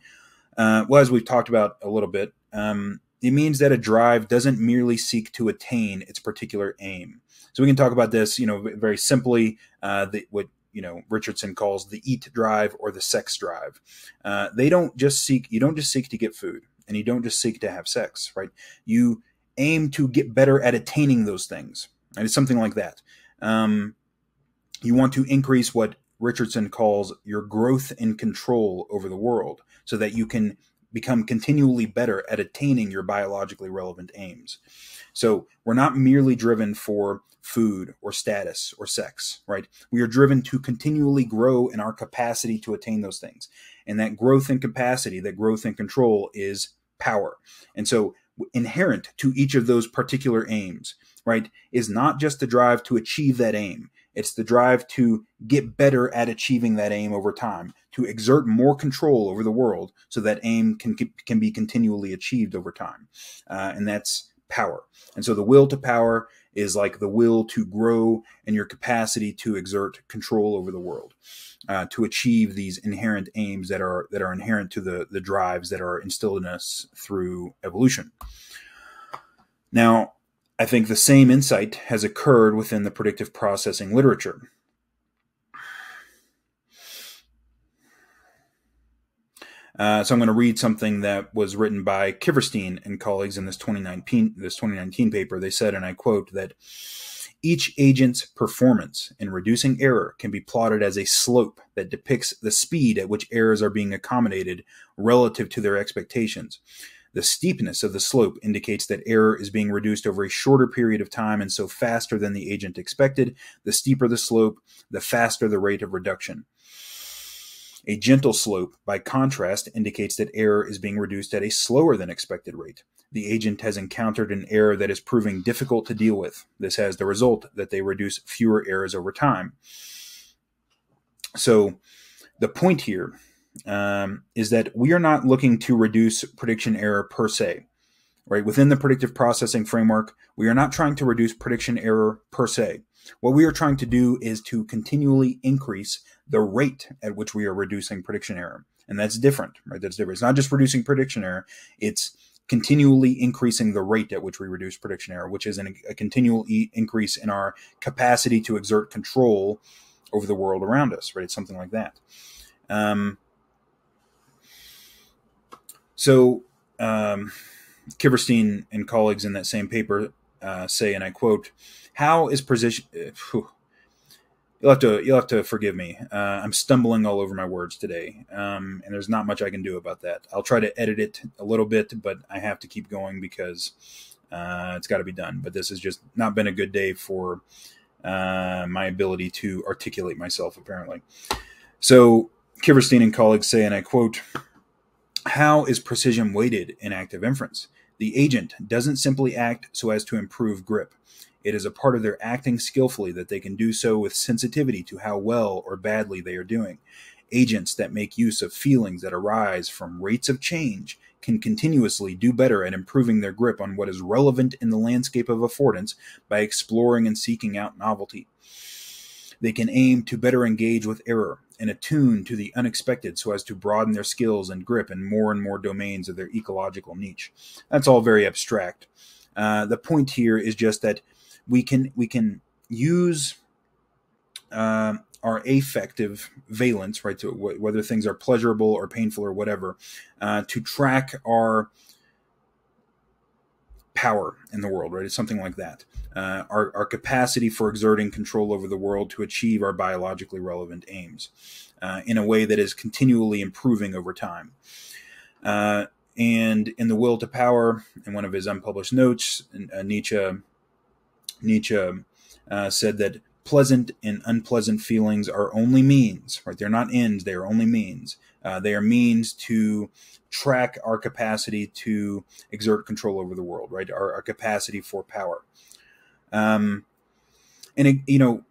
A: Uh, well, as we've talked about a little bit, um, it means that a drive doesn't merely seek to attain its particular aim. So we can talk about this, you know, very simply. Uh, the, what you know Richardson calls the eat drive or the sex drive. Uh, they don't just seek. You don't just seek to get food, and you don't just seek to have sex, right? You aim to get better at attaining those things. And it's something like that. Um, you want to increase what Richardson calls your growth and control over the world, so that you can become continually better at attaining your biologically relevant aims. So we're not merely driven for food or status or sex, right? We are driven to continually grow in our capacity to attain those things. And that growth and capacity, that growth and control is power. And so inherent to each of those particular aims, right, is not just the drive to achieve that aim. It's the drive to get better at achieving that aim over time, to exert more control over the world so that aim can, can be continually achieved over time. Uh, and that's power. And so the will to power is like the will to grow and your capacity to exert control over the world, uh, to achieve these inherent aims that are that are inherent to the the drives that are instilled in us through evolution. Now, I think the same insight has occurred within the predictive processing literature. Uh, so I'm going to read something that was written by Kiverstein and colleagues in this 2019 this 2019 paper. They said, and I quote that each agent's performance in reducing error can be plotted as a slope that depicts the speed at which errors are being accommodated relative to their expectations. The steepness of the slope indicates that error is being reduced over a shorter period of time and so faster than the agent expected. The steeper the slope, the faster the rate of reduction. A gentle slope, by contrast, indicates that error is being reduced at a slower than expected rate. The agent has encountered an error that is proving difficult to deal with. This has the result that they reduce fewer errors over time. So, the point here um, is that we are not looking to reduce prediction error per se. right? Within the predictive processing framework, we are not trying to reduce prediction error per se. What we are trying to do is to continually increase the rate at which we are reducing prediction error. And that's different, right? That's different. It's not just reducing prediction error, it's continually increasing the rate at which we reduce prediction error, which is an, a continual e- increase in our capacity to exert control over the world around us, right? It's something like that. Um, so, um, and colleagues in that same paper uh, say, and I quote, "How is precision?" [sighs] Uh, you'll have to you'll have to forgive me. Uh, I'm stumbling all over my words today, um, and there's not much I can do about that. I'll try to edit it a little bit, but I have to keep going because uh, it's got to be done. But this has just not been a good day for uh, my ability to articulate myself, apparently. So Kiverstein and colleagues say, and I quote. How is precision weighted in active inference? The agent doesn't simply act so as to improve grip. It is a part of their acting skillfully that they can do so with sensitivity to how well or badly they are doing. Agents that make use of feelings that arise from rates of change can continuously do better at improving their grip on what is relevant in the landscape of affordance by exploring and seeking out novelty. They can aim to better engage with error and attune to the unexpected so as to broaden their skills and grip in more and more domains of their ecological niche. That's all very abstract. Uh, the point here is just that we can we can use uh, our affective valence, right, to whether things are pleasurable or painful or whatever, uh, to track our power in the world, right? It's something like that. Uh, our, our capacity for exerting control over the world to achieve our biologically relevant aims uh, in a way that is continually improving over time. Uh, and in The Will to Power, in one of his unpublished notes, uh, Nietzsche, Nietzsche uh, said that pleasant and unpleasant feelings are only means, right? They're not ends, they are only means. Uh, they are means to track our capacity to exert control over the world, right? Our, our capacity for power. Um, and it, you know,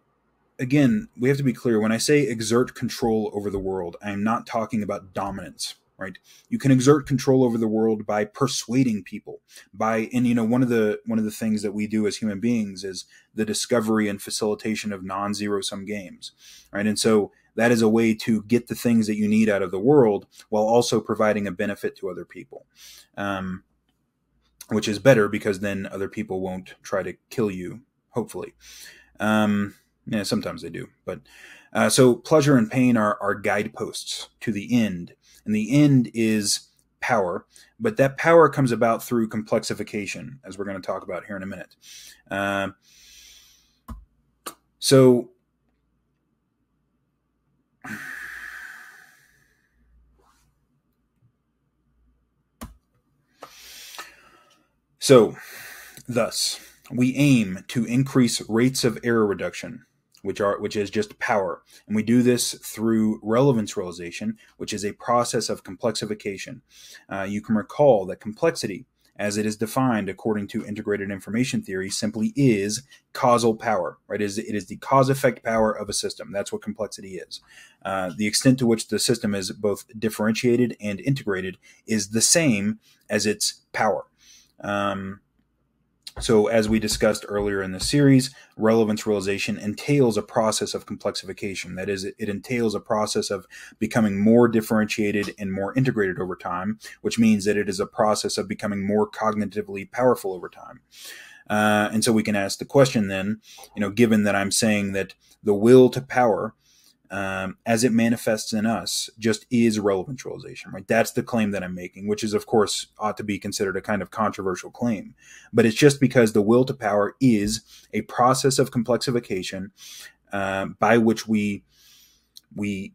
A: again, we have to be clear. When I say exert control over the world, I am not talking about dominance, right? You can exert control over the world by persuading people, by and you know one of the one of the things that we do as human beings is the discovery and facilitation of non-zero sum games, right? And so that is a way to get the things that you need out of the world while also providing a benefit to other people. Um, which is better because then other people won't try to kill you, hopefully. Um, yeah, sometimes they do. But uh, so pleasure and pain are, are guideposts to the end. And the end is power, but that power comes about through complexification, as we're going to talk about here in a minute. Uh, so So, thus, we aim to increase rates of error reduction, which are which is just power, and we do this through relevance realization, which is a process of complexification. Uh, you can recall that complexity as it is defined according to integrated information theory, simply is causal power. Right? It is, it is the cause effect power of a system. That's what complexity is. Uh, the extent to which the system is both differentiated and integrated is the same as its power. Um, so, as we discussed earlier in the series, relevance realization entails a process of complexification. That is, it, entails a process of becoming more differentiated and more integrated over time, which means that it is a process of becoming more cognitively powerful over time. Uh, and so we can ask the question then, you know, given that I'm saying that the will to power um, as it manifests in us just is relevant realization, right? That's the claim that I'm making, which is, of course, ought to be considered a kind of controversial claim. But it's just because the will to power is a process of complexification uh, by which we we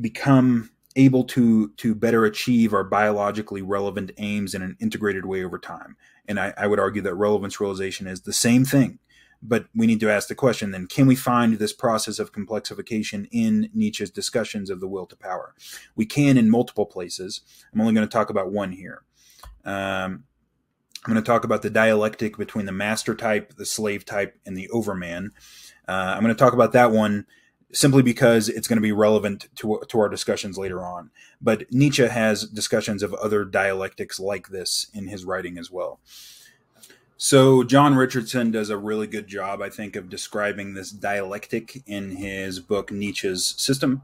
A: become able to to better achieve our biologically relevant aims in an integrated way over time. And I, I would argue that relevance realization is the same thing but we need to ask the question then can we find this process of complexification in Nietzsche's discussions of the will to power? We can in multiple places. I'm only going to talk about one here. Um, I'm going to talk about the dialectic between the master type, the slave type, and the overman. Uh, I'm going to talk about that one simply because it's going to be relevant to, to our discussions later on. But Nietzsche has discussions of other dialectics like this in his writing as well. So, John Richardson does a really good job, I think, of describing this dialectic in his book, Nietzsche's System.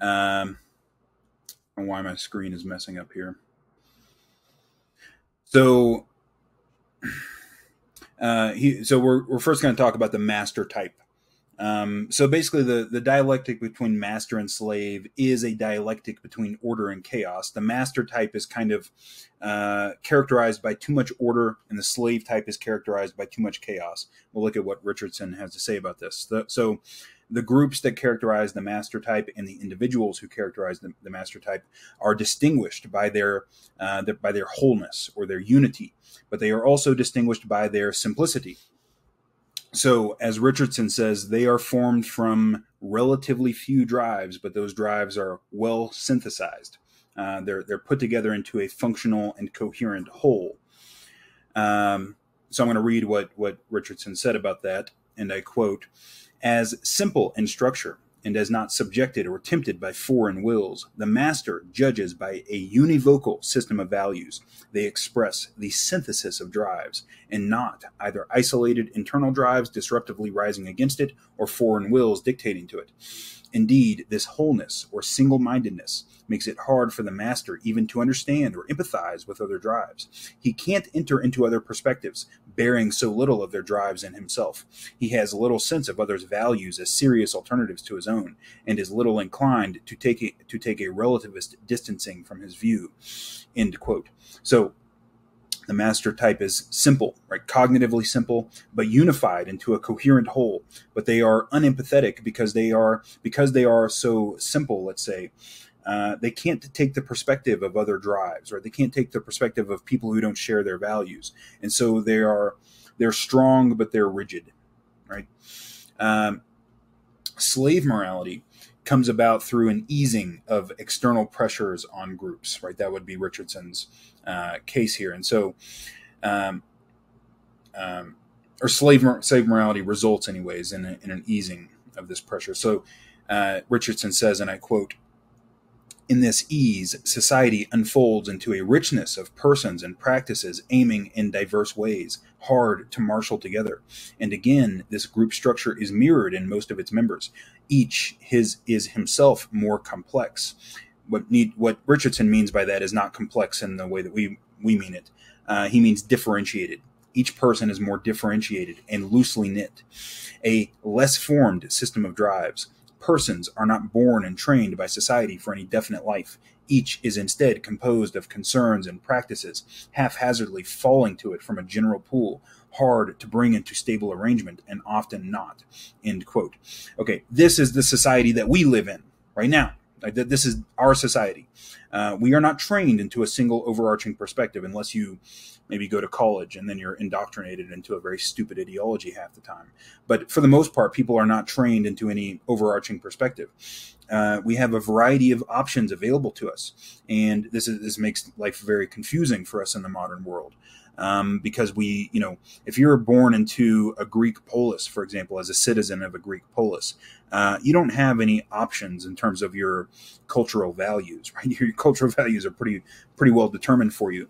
A: Um, why my screen is messing up here. So, uh, he, so we're, we're first going to talk about the master type um, so basically, the, the dialectic between master and slave is a dialectic between order and chaos. The master type is kind of uh, characterized by too much order, and the slave type is characterized by too much chaos. We'll look at what Richardson has to say about this. The, so, the groups that characterize the master type and the individuals who characterize the, the master type are distinguished by their, uh, their by their wholeness or their unity, but they are also distinguished by their simplicity so, as Richardson says, they are formed from relatively few drives, but those drives are well synthesized. Uh, they're they're put together into a functional and coherent whole. Um, so I'm going to read what what Richardson said about that, and I quote: "As simple in structure and as not subjected or tempted by foreign wills. The master judges by a univocal system of values. They express the synthesis of drives, and not either isolated internal drives disruptively rising against it or foreign wills dictating to it. Indeed, this wholeness or single mindedness makes it hard for the master even to understand or empathize with other drives. He can't enter into other perspectives, bearing so little of their drives in himself. He has little sense of others' values as serious alternatives to his own, and is little inclined to take a, to take a relativist distancing from his view. End quote. So the master type is simple, right? Cognitively simple, but unified into a coherent whole. But they are unempathetic because they are because they are so simple. Let's say uh, they can't take the perspective of other drives, or they can't take the perspective of people who don't share their values, and so they are they're strong but they're rigid, right? Um, slave morality comes about through an easing of external pressures on groups, right? That would be Richardson's uh, case here, and so. Um, um, or slave slave morality results, anyways, in, a, in an easing of this pressure. So uh, Richardson says, and I quote: in this ease, society unfolds into a richness of persons and practices aiming in diverse ways, hard to marshal together. And again, this group structure is mirrored in most of its members. Each his is himself more complex. What need what Richardson means by that is not complex in the way that we we mean it. Uh, he means differentiated. Each person is more differentiated and loosely knit. A less formed system of drives persons are not born and trained by society for any definite life. Each is instead composed of concerns and practices, haphazardly falling to it from a general pool, hard to bring into stable arrangement, and often not. End quote. Okay, this is the society that we live in right now. This is our society. Uh, we are not trained into a single overarching perspective unless you maybe go to college and then you're indoctrinated into a very stupid ideology half the time. But for the most part, people are not trained into any overarching perspective. Uh, we have a variety of options available to us, and this is this makes life very confusing for us in the modern world. Um, because we, you know, if you're born into a Greek polis, for example, as a citizen of a Greek polis, uh, you don't have any options in terms of your cultural values, [laughs] right? Your cultural values are pretty pretty well determined for you.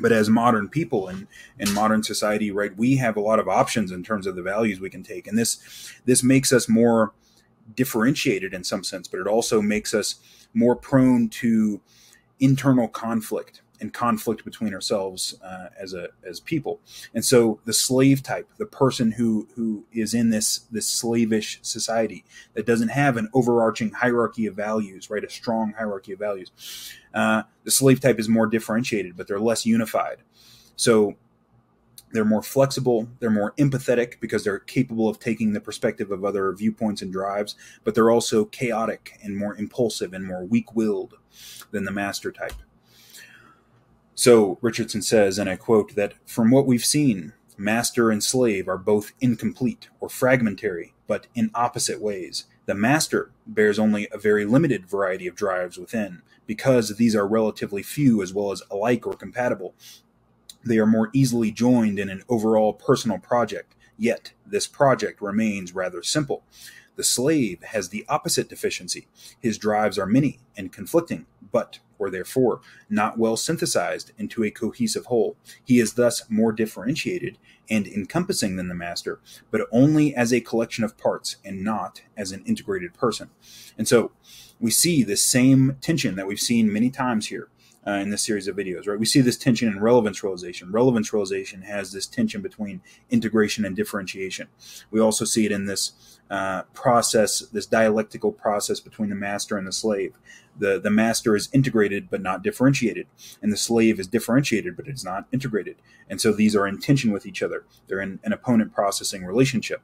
A: But as modern people and in modern society right we have a lot of options in terms of the values we can take. And this this makes us more differentiated in some sense but it also makes us more prone to internal conflict and conflict between ourselves uh, as a as people. And so the slave type, the person who who is in this this slavish society that doesn't have an overarching hierarchy of values, right? A strong hierarchy of values. Uh, the slave type is more differentiated, but they're less unified. So they're more flexible, they're more empathetic because they're capable of taking the perspective of other viewpoints and drives, but they're also chaotic and more impulsive and more weak willed than the master type. So Richardson says, and I quote, that from what we've seen, master and slave are both incomplete or fragmentary, but in opposite ways. The master bears only a very limited variety of drives within, because these are relatively few as well as alike or compatible. They are more easily joined in an overall personal project, yet this project remains rather simple. The slave has the opposite deficiency. His drives are many and conflicting, but, or therefore, not well synthesized into a cohesive whole. He is thus more differentiated and encompassing than the master, but only as a collection of parts and not as an integrated person. And so we see the same tension that we've seen many times here uh, in this series of videos, right? We see this tension in relevance realization. Relevance realization has this tension between integration and differentiation. We also see it in this uh, process, this dialectical process between the master and the slave. The, the master is integrated but not differentiated, and the slave is differentiated but it's not integrated. And so these are in tension with each other. They're in an opponent processing relationship.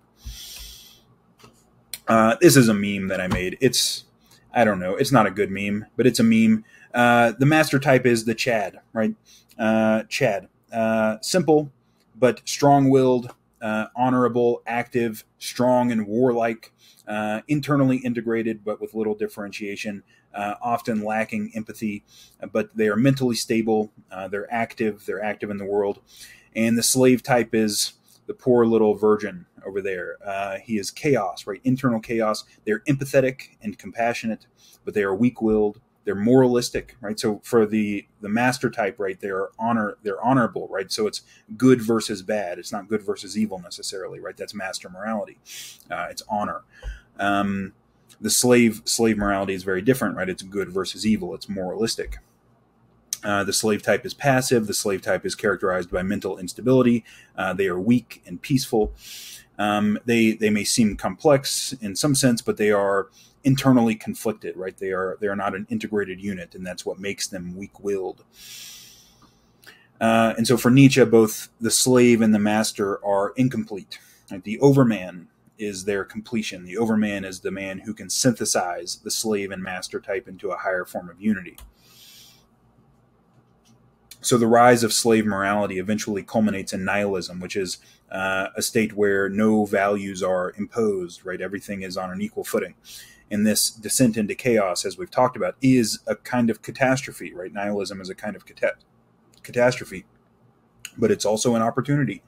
A: Uh, this is a meme that I made. It's, I don't know, it's not a good meme, but it's a meme uh, the master type is the Chad, right? Uh, Chad. Uh, simple, but strong willed, uh, honorable, active, strong, and warlike, uh, internally integrated, but with little differentiation, often lacking empathy, but they are mentally stable, they're active, they're active in the world. And the slave type is the poor little virgin over there. Uh, he is chaos, right? Internal chaos. They're empathetic and compassionate, but they are weak willed they're moralistic right so for the the master type right they're honor they're honorable right so it's good versus bad it's not good versus evil necessarily right that's master morality uh, it's honor um, the slave slave morality is very different right it's good versus evil it's moralistic uh, the slave type is passive. The slave type is characterized by mental instability. Uh, they are weak and peaceful. Um, they they may seem complex in some sense, but they are internally conflicted, right? They are they are not an integrated unit, and that's what makes them weak-willed. Uh, and so for Nietzsche, both the slave and the master are incomplete. Right? The overman is their completion. The overman is the man who can synthesize the slave and master type into a higher form of unity. So the rise of slave morality eventually culminates in nihilism, which is uh, a state where no values are imposed, right? Everything is on an equal footing and this descent into chaos, as we've talked about, is a kind of catastrophe, right? Nihilism is a kind of cata- catastrophe, but it's also an opportunity.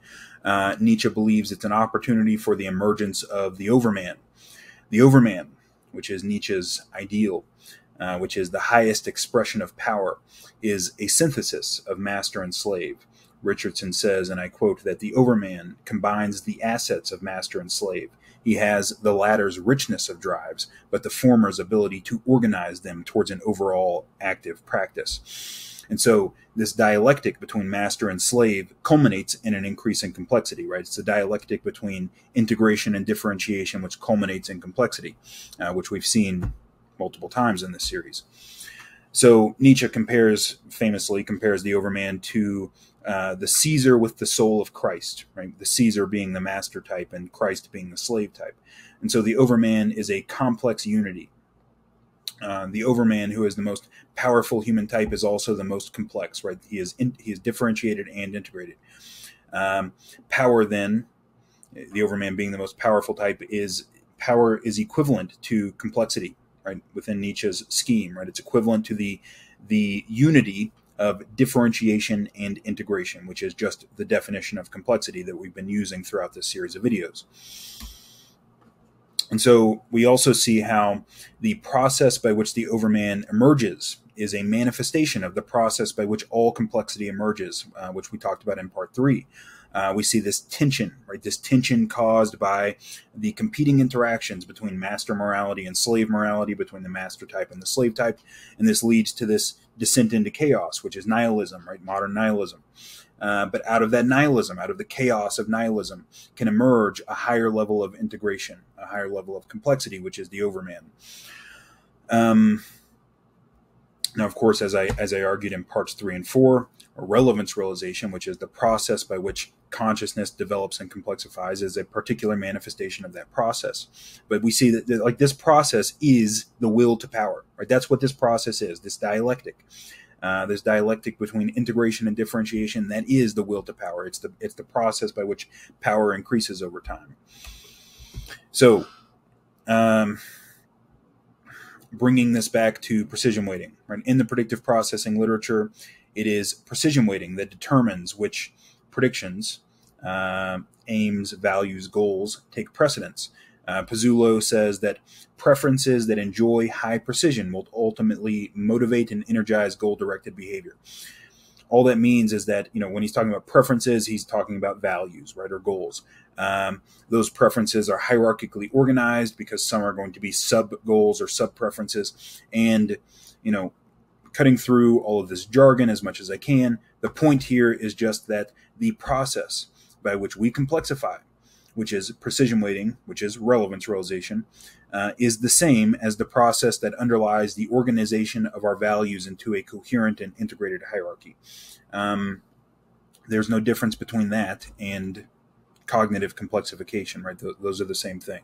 A: Uh, Nietzsche believes it's an opportunity for the emergence of the overman. The overman, which is Nietzsche's ideal, uh, which is the highest expression of power, is a synthesis of master and slave. Richardson says, and I quote, that the overman combines the assets of master and slave he has the latter's richness of drives, but the former's ability to organize them towards an overall active practice. And so this dialectic between master and slave culminates in an increase in complexity, right? It's a dialectic between integration and differentiation, which culminates in complexity, uh, which we've seen multiple times in this series. So Nietzsche compares, famously, compares the Overman to uh, the Caesar with the soul of Christ, right? The Caesar being the master type and Christ being the slave type. And so the Overman is a complex unity. Uh, the Overman, who is the most powerful human type, is also the most complex, right? He is in, he is differentiated and integrated. Um, power, then, the Overman being the most powerful type, is power is equivalent to complexity, right? Within Nietzsche's scheme, right? It's equivalent to the the unity of differentiation and integration, which is just the definition of complexity that we've been using throughout this series of videos. And so we also see how the process by which the overman emerges is a manifestation of the process by which all complexity emerges, uh, which we talked about in part three. Uh, we see this tension, right? This tension caused by the competing interactions between master morality and slave morality, between the master type and the slave type. And this leads to this descent into chaos, which is nihilism, right? Modern nihilism. Uh, but out of that nihilism, out of the chaos of nihilism, can emerge a higher level of integration, a higher level of complexity, which is the overman. Um, now, of course, as I as I argued in parts three and four, relevance realization, which is the process by which consciousness develops and complexifies, is a particular manifestation of that process. But we see that, like this process is the will to power, right? That's what this process is. This dialectic, uh, this dialectic between integration and differentiation, that is the will to power. It's the it's the process by which power increases over time. So. Um, bringing this back to precision weighting. Right? In the predictive processing literature, it is precision weighting that determines which predictions, uh, aims, values, goals take precedence. Uh, says that preferences that enjoy high precision will ultimately motivate and energize goal directed behavior. All that means is that, you know, when he's talking about preferences, he's talking about values, right, or goals. Um, those preferences are hierarchically organized because some are going to be sub goals or sub preferences. And, you know, cutting through all of this jargon as much as I can, the point here is just that the process by which we complexify which is precision weighting, which is relevance realization, uh, is the same as the process that underlies the organization of our values into a coherent and integrated hierarchy. Um, there's no difference between that and cognitive complexification, right? Th- those are the same thing.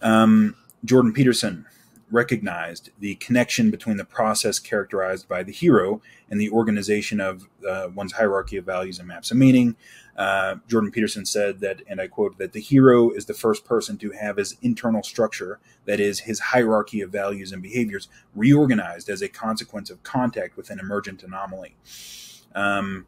A: Um, Jordan Peterson recognized the connection between the process characterized by the hero and the organization of uh, one's hierarchy of values and maps of meaning. Uh, Jordan Peterson said that, and I quote, that the hero is the first person to have his internal structure, that is, his hierarchy of values and behaviors, reorganized as a consequence of contact with an emergent anomaly. Um,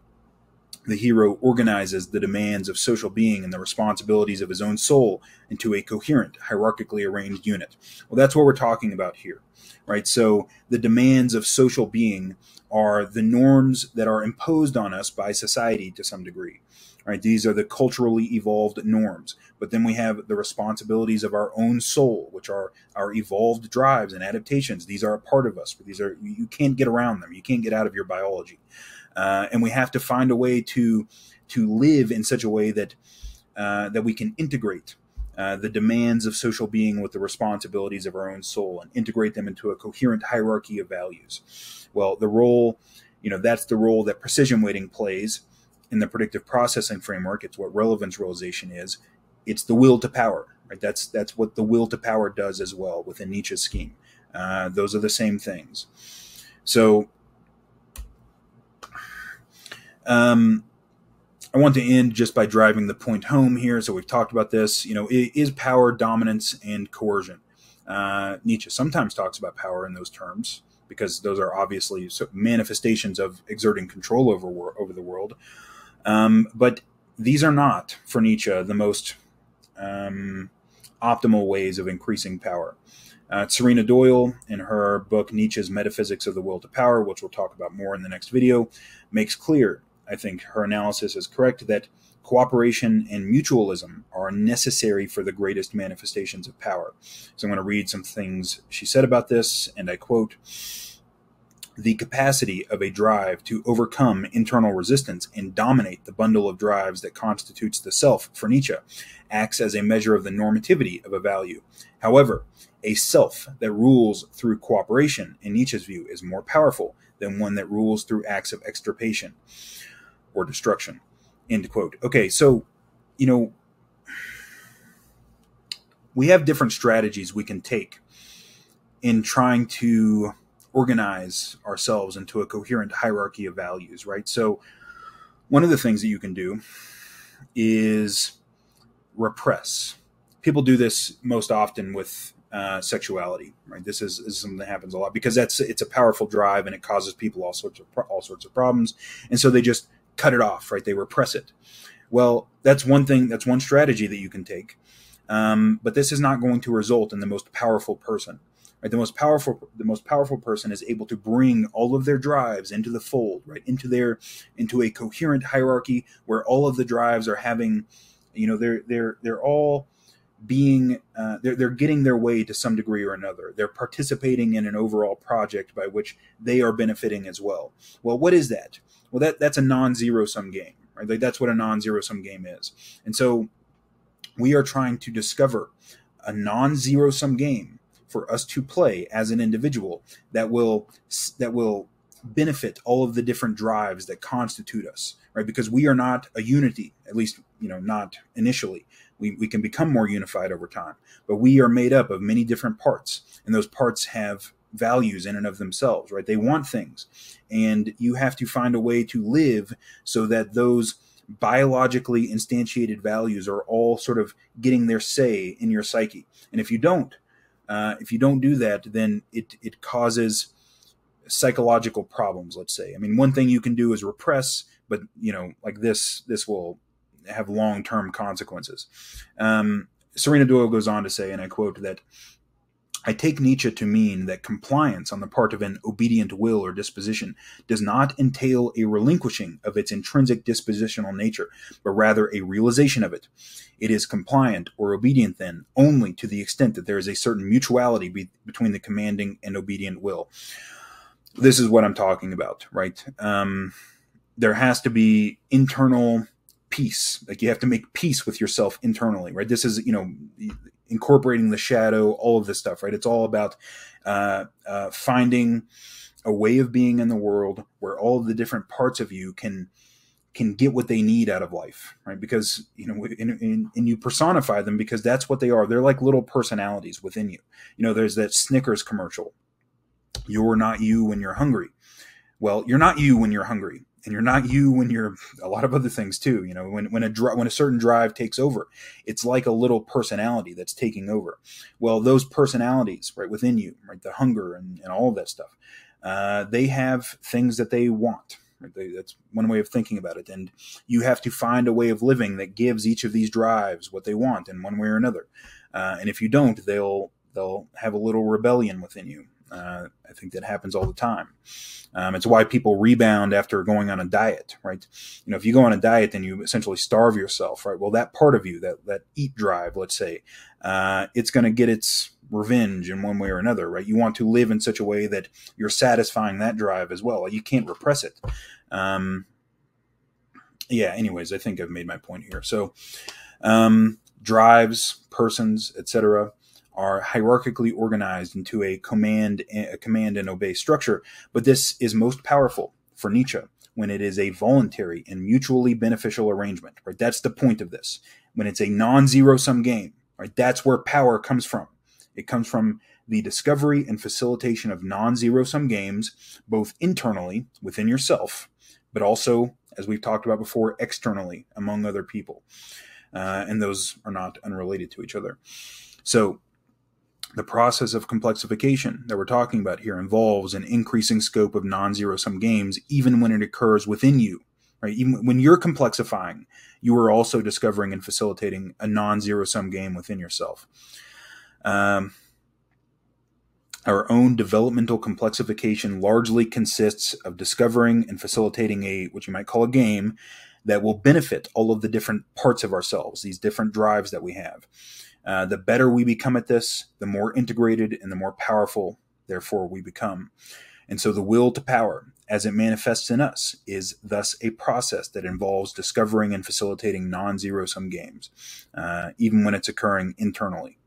A: the hero organizes the demands of social being and the responsibilities of his own soul into a coherent, hierarchically arranged unit. Well, that's what we're talking about here, right? So the demands of social being are the norms that are imposed on us by society to some degree. Right? These are the culturally evolved norms. But then we have the responsibilities of our own soul, which are our evolved drives and adaptations. These are a part of us. These are you can't get around them. You can't get out of your biology uh, and we have to find a way to to live in such a way that uh, that we can integrate uh, the demands of social being with the responsibilities of our own soul and integrate them into a coherent hierarchy of values. Well, the role, you know, that's the role that precision weighting plays in the predictive processing framework. It's what relevance realization is. It's the will to power, right? That's that's what the will to power does as well within Nietzsche's scheme. Uh, those are the same things. So um, I want to end just by driving the point home here. So we've talked about this. You know, is power dominance and coercion? Uh, Nietzsche sometimes talks about power in those terms because those are obviously manifestations of exerting control over over the world. Um, but these are not, for Nietzsche, the most um, optimal ways of increasing power. Uh, Tsarina Doyle, in her book Nietzsche's Metaphysics of the Will to Power, which we'll talk about more in the next video, makes clear I think her analysis is correct that cooperation and mutualism are necessary for the greatest manifestations of power. So I'm going to read some things she said about this, and I quote The capacity of a drive to overcome internal resistance and dominate the bundle of drives that constitutes the self for Nietzsche acts as a measure of the normativity of a value. However, a self that rules through cooperation, in Nietzsche's view, is more powerful than one that rules through acts of extirpation or destruction. End quote. Okay, so, you know, we have different strategies we can take in trying to organize ourselves into a coherent hierarchy of values, right? So, one of the things that you can do is repress. People do this most often with uh, sexuality, right? This is, is, something that happens a lot because that's it's a powerful drive and it causes people all sorts of all sorts of problems, and so they just cut it off, right? They repress it. Well, that's one thing, that's one strategy that you can take. Um, but this is not going to result in the most powerful person. Right? The most powerful, the most powerful person is able to bring all of their drives into the fold, right? Into their, into a coherent hierarchy where all of the drives are having, you know, they're they're they're all being uh, they're, they're getting their way to some degree or another they're participating in an overall project by which they are benefiting as well well what is that well, that that's a non-zero sum game, right? Like that's what a non-zero sum game is. And so we are trying to discover a non-zero sum game for us to play as an individual that will that will benefit all of the different drives that constitute us, right? Because we are not a unity, at least, you know, not initially. We, we can become more unified over time, but we are made up of many different parts, and those parts have values in and of themselves, right? They want things. And you have to find a way to live so that those biologically instantiated values are all sort of getting their say in your psyche. And if you don't, uh, if you don't do that, then it, it causes psychological problems, let's say. I mean, one thing you can do is repress, but you know, like this, this will have long-term consequences. Um, Tsarina Doyle goes on to say, and I quote, that I take Nietzsche to mean that compliance on the part of an obedient will or disposition does not entail a relinquishing of its intrinsic dispositional nature, but rather a realization of it. It is compliant or obedient, then, only to the extent that there is a certain mutuality be- between the commanding and obedient will. This is what I'm talking about, right? Um, there has to be internal peace. Like you have to make peace with yourself internally, right? This is, you know, incorporating the shadow, all of this stuff, right? It's all about uh, uh, finding a way of being in the world where all the different parts of you can can get what they need out of life, right? Because you know, and, and you personify them because that's what they are. They're like little personalities within you. You know, there's that Snickers commercial. You're not you when you're hungry. Well, you're not you when you're hungry and you're not you when you're a lot of other things too. You know, when when a when a certain drive takes over, it's like a little personality that's taking over. Well, those personalities right within you, right, the hunger and, and all of that stuff, uh, they have things that they want. Right? They, that's one way of thinking about it, and you have to find a way of living that gives each of these drives what they want in one way or another. Uh, and if you don't, they'll they'll have a little rebellion within you. Uh, I think that happens all the time. Um, it's why people rebound after going on a diet, right? You know, if you go on a diet, then you essentially starve yourself, right? Well, that part of you, that that eat drive, let's say, uh, it's going to get its revenge in one way or another, right? You want to live in such a way that you're satisfying that drive as well. You can't repress it. Um, yeah. Anyways, I think I've made my point here. So, um, drives, persons, etc are hierarchically organized into a command a command and obey structure but this is most powerful for nietzsche when it is a voluntary and mutually beneficial arrangement right? That's the point of this. When it's a non-zero sum game right? That's where power comes from. It comes from the discovery and facilitation of non-zero sum games both internally within yourself but also as we've talked about before externally among other people. Uh, and those are not unrelated to each other. So the process of complexification that we're talking about here involves an increasing scope of non-zero sum games, even when it occurs within you. Right? Even when you're complexifying, you are also discovering and facilitating a non-zero sum game within yourself. Um, our own developmental complexification largely consists of discovering and facilitating a what you might call a game that will benefit all of the different parts of ourselves, these different drives that we have. Uh, the better we become at this, the more integrated and the more powerful, therefore, we become. And so the will to power, as it manifests in us, is thus a process that involves discovering and facilitating non zero sum games, uh, even when it's occurring internally.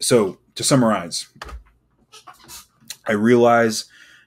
A: So, to summarize, I realize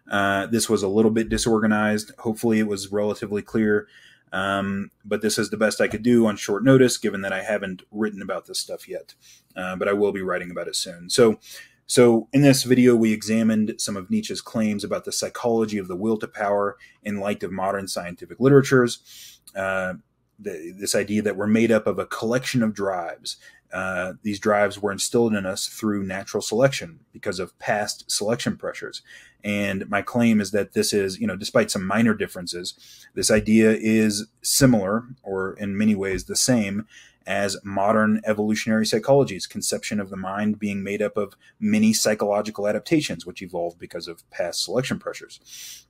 A: uh, this was a little bit disorganized. Hopefully, it was relatively clear. Um, but this is the best I could do on short notice, given that I haven't written about this stuff yet. Uh, but I will be writing about it soon. So, so in this video, we examined some of Nietzsche's claims about the psychology of the will to power in light of modern scientific literatures. Uh, the, this idea that we're made up of a collection of drives. Uh, these drives were instilled in us through natural selection because of past selection pressures. And my claim is that this is, you know, despite some minor differences, this idea is similar or in many ways the same as modern evolutionary psychology's conception of the mind being made up of many psychological adaptations which evolved because of past selection pressures.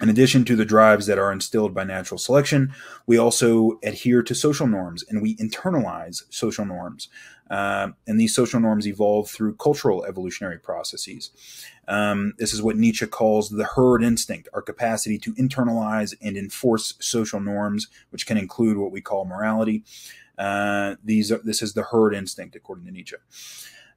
A: In addition to the drives that are instilled by natural selection, we also adhere to social norms and we internalize social norms. Uh, and these social norms evolve through cultural evolutionary processes. Um, this is what Nietzsche calls the herd instinct, our capacity to internalize and enforce social norms, which can include what we call morality. Uh, these are, this is the herd instinct, according to Nietzsche.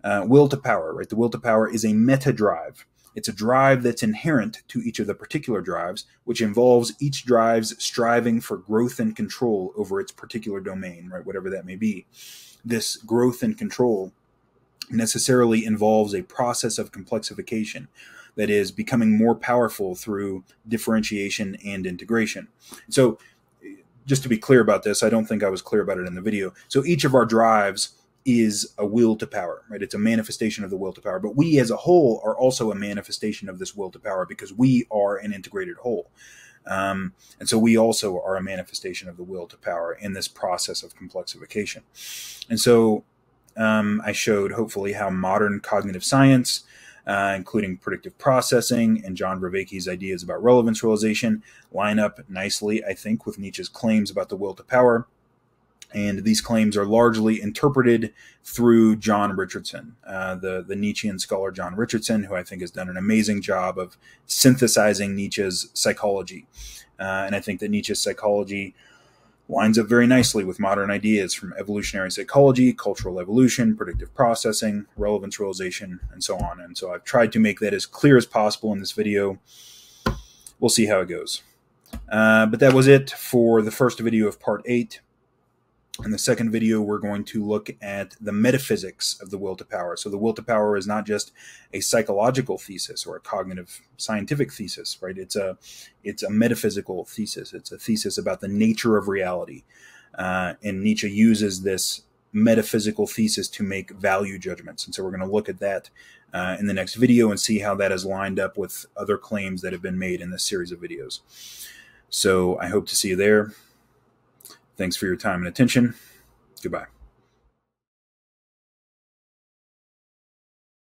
A: Uh, will to power, right? The will to power is a meta drive it's a drive that's inherent to each of the particular drives, which involves each drive's striving for growth and control over its particular domain, right? Whatever that may be. This growth and control necessarily involves a process of complexification that is becoming more powerful through differentiation and integration. So, just to be clear about this, I don't think I was clear about it in the video. So, each of our drives is a will to power, right? It's a manifestation of the will to power. But we as a whole are also a manifestation of this will to power because we are an integrated whole. Um, and so we also are a manifestation of the will to power in this process of complexification. And so um, I showed hopefully how modern cognitive science, uh, including predictive processing and John Vervaeke's ideas about relevance realization, line up nicely, I think, with Nietzsche's claims about the will to power. And these claims are largely interpreted through John Richardson, uh, the, the Nietzschean scholar John Richardson, who I think has done an amazing job of synthesizing Nietzsche's psychology. Uh, and I think that Nietzsche's psychology lines up very nicely with modern ideas from evolutionary psychology, cultural evolution, predictive processing, relevance realization, and so on. And so I've tried to make that as clear as possible in this video. We'll see how it goes. Uh, but that was it for the first video of part eight. In the second video, we're going to look at the metaphysics of the will to power. So, the will to power is not just a psychological thesis or a cognitive scientific thesis, right? It's a it's a metaphysical thesis. It's a thesis about the nature of reality, uh, and Nietzsche uses this metaphysical thesis to make value judgments. And so, we're going to look at that uh, in the next video and see how that is lined up with other claims that have been made in this series of videos. So, I hope to see you there. Thanks for your time and attention. Goodbye.